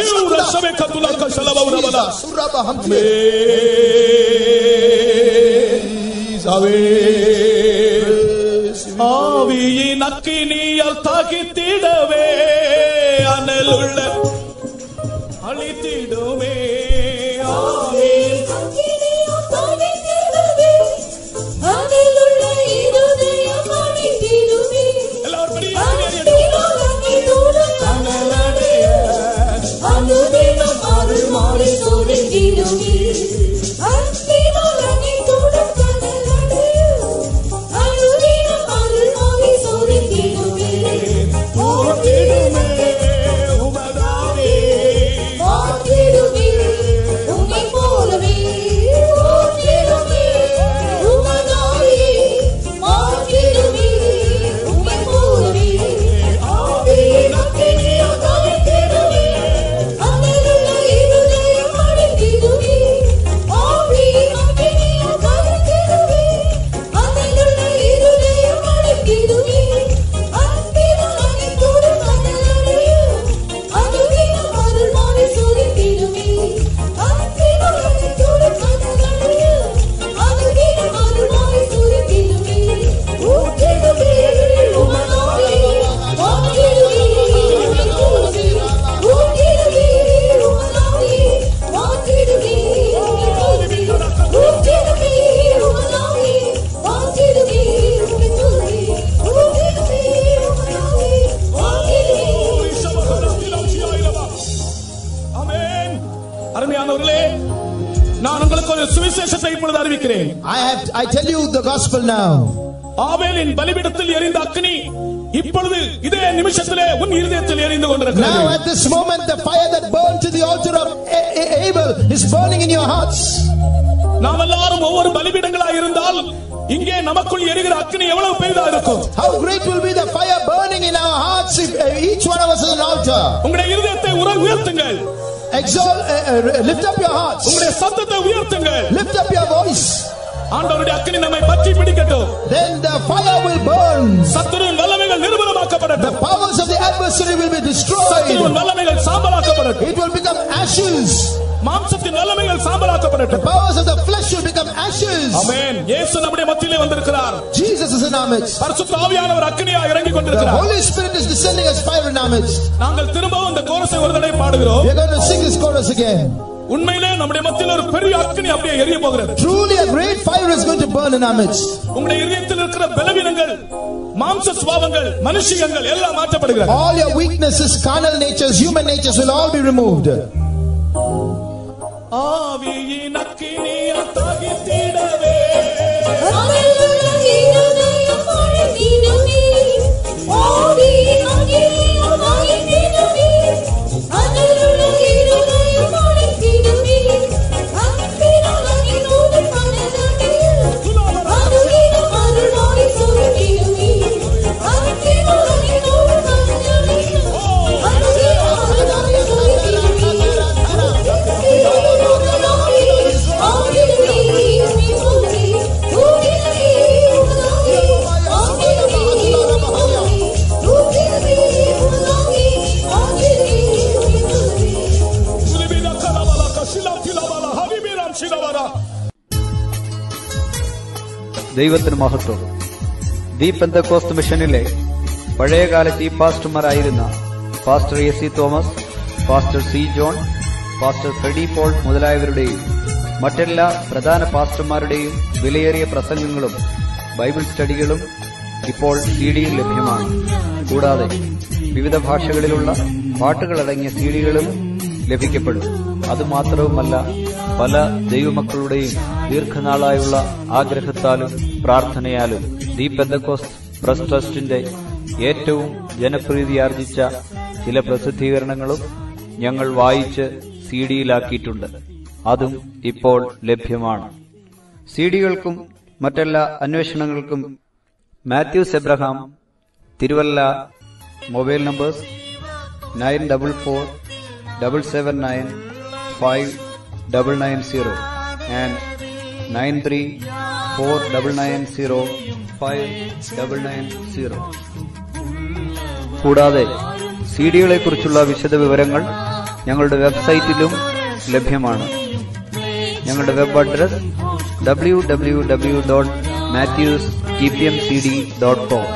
A: மியூர சபெகதுல கசலபவுரபலா. ஆவே. ஆவியின் அக்கினியால் தாக்கித்திடவே. அனலுள்ள
B: Exalt, uh, uh, lift up your hearts.
E: உங்களுடைய சத்தத்தை உயர்த்துங்கள்
B: Lift up your voice.
E: ஆண்டவருடைய அக்னி நம்மை பற்றி பிடிக்கட்டும்
B: Then the fire will burn.
E: சத்துருவின் வல்லமைகள்
B: The
E: நிர்மூலமாக்கப்படட்டும்
B: powers of the adversary will be destroyed.
E: சத்துருவின் வல்லமைகள் சாம்பலாக்கப்படட்டும்
B: It will become ashes.
E: மாம்சத்தின் வல்லமைகள்
B: The
E: சாம்பலாக்கப்படட்டும்
B: powers of the flesh will become ashes.
E: ஆமென் இயேசு நம்முடைய மத்தியிலே வந்திருக்கிறார்
B: Jesus is in our midst.
E: பரிசுத்த ஆவியானவர் அக்னியா இறங்கி
B: The
E: கொண்டிருக்கிறார்
B: Holy Spirit is descending as fire in our midst.
E: நாங்கள் திரும்பவும் இந்த கோரஸை ஒரு தடவை பாடுகிறோம்
B: We are going to sing this chorus again.
E: உண்மையிலே நம்முடைய மத்தியில் ஒரு பெரிய அக்னி அப்படியே எரிய போகிறது
B: Truly a great fire is going to burn in our midst.
E: உங்களுடைய இதயத்தில் இருக்கிற பலவீனங்கள் மாம்ச சுபாவங்கள் மனுஷியங்கள் எல்லாம் மாற்றப்படுகிறது
B: All your weaknesses, carnal natures, human natures will all be removed.
E: ஆவியின் அக்கினியா தகித்திடவே
F: ദൈവത്തിന് മഹത്വം. ദി പെന്തക്കോസ്ത് മിഷനിലെ പഴയകാല chief പാസ്റ്റർമാരായിരുന്ന pastor A C Thomas pastor C John pastor Freddy Paul മുതലായവരുടെയും മറ്റെല്ലാ പ്രധാന പാസ്റ്റർമാരുടെയും വിലയേറിയ പ്രസംഗങ്ങളും ബൈബിൾ സ്റ്റഡികളും ഇപ്പോൾ സി ഡിയിൽ ലഭ്യമാണ്. കൂടാതെ വിവിധ ഭാഷകളിലുള്ള പാട്ടുകളടങ്ങിയ സി ഡികളും ലഭിക്കപ്പെടും. അതുമാത്രവുമല്ല പല ദൈവമക്കളുടെയും ദീർഘനാളായുള്ള ആഗ്രഹത്താലും പ്രാർത്ഥനയാലും ദി പെന്തക്കോസ് പ്രസ് ട്രസ്റ്റിന്റെ ഏറ്റവും ജനപ്രീതിയാർജിച്ച ചില പ്രസിദ്ധീകരണങ്ങളും ഞങ്ങൾ വായിച്ച് സി ഡിയിലാക്കിയിട്ടുണ്ട്. അതും ഇപ്പോൾ ലഭ്യമാണ്. സി ഡികൾക്കും മറ്റെല്ലാ അന്വേഷണങ്ങൾക്കും Mathews Abraham Thiruvalla mobile numbers nine double four double seven nine five double nine zero and nine three four double nine zero five double nine zero. കൂടാതെ സി ഡികളെക്കുറിച്ചുള്ള വിശദ വിവരങ്ങൾ ഞങ്ങളുടെ വെബ്സൈറ്റിലും ലഭ്യമാണ്. ഞങ്ങളുടെ web address W W W dot Mathews T P M C D dot com.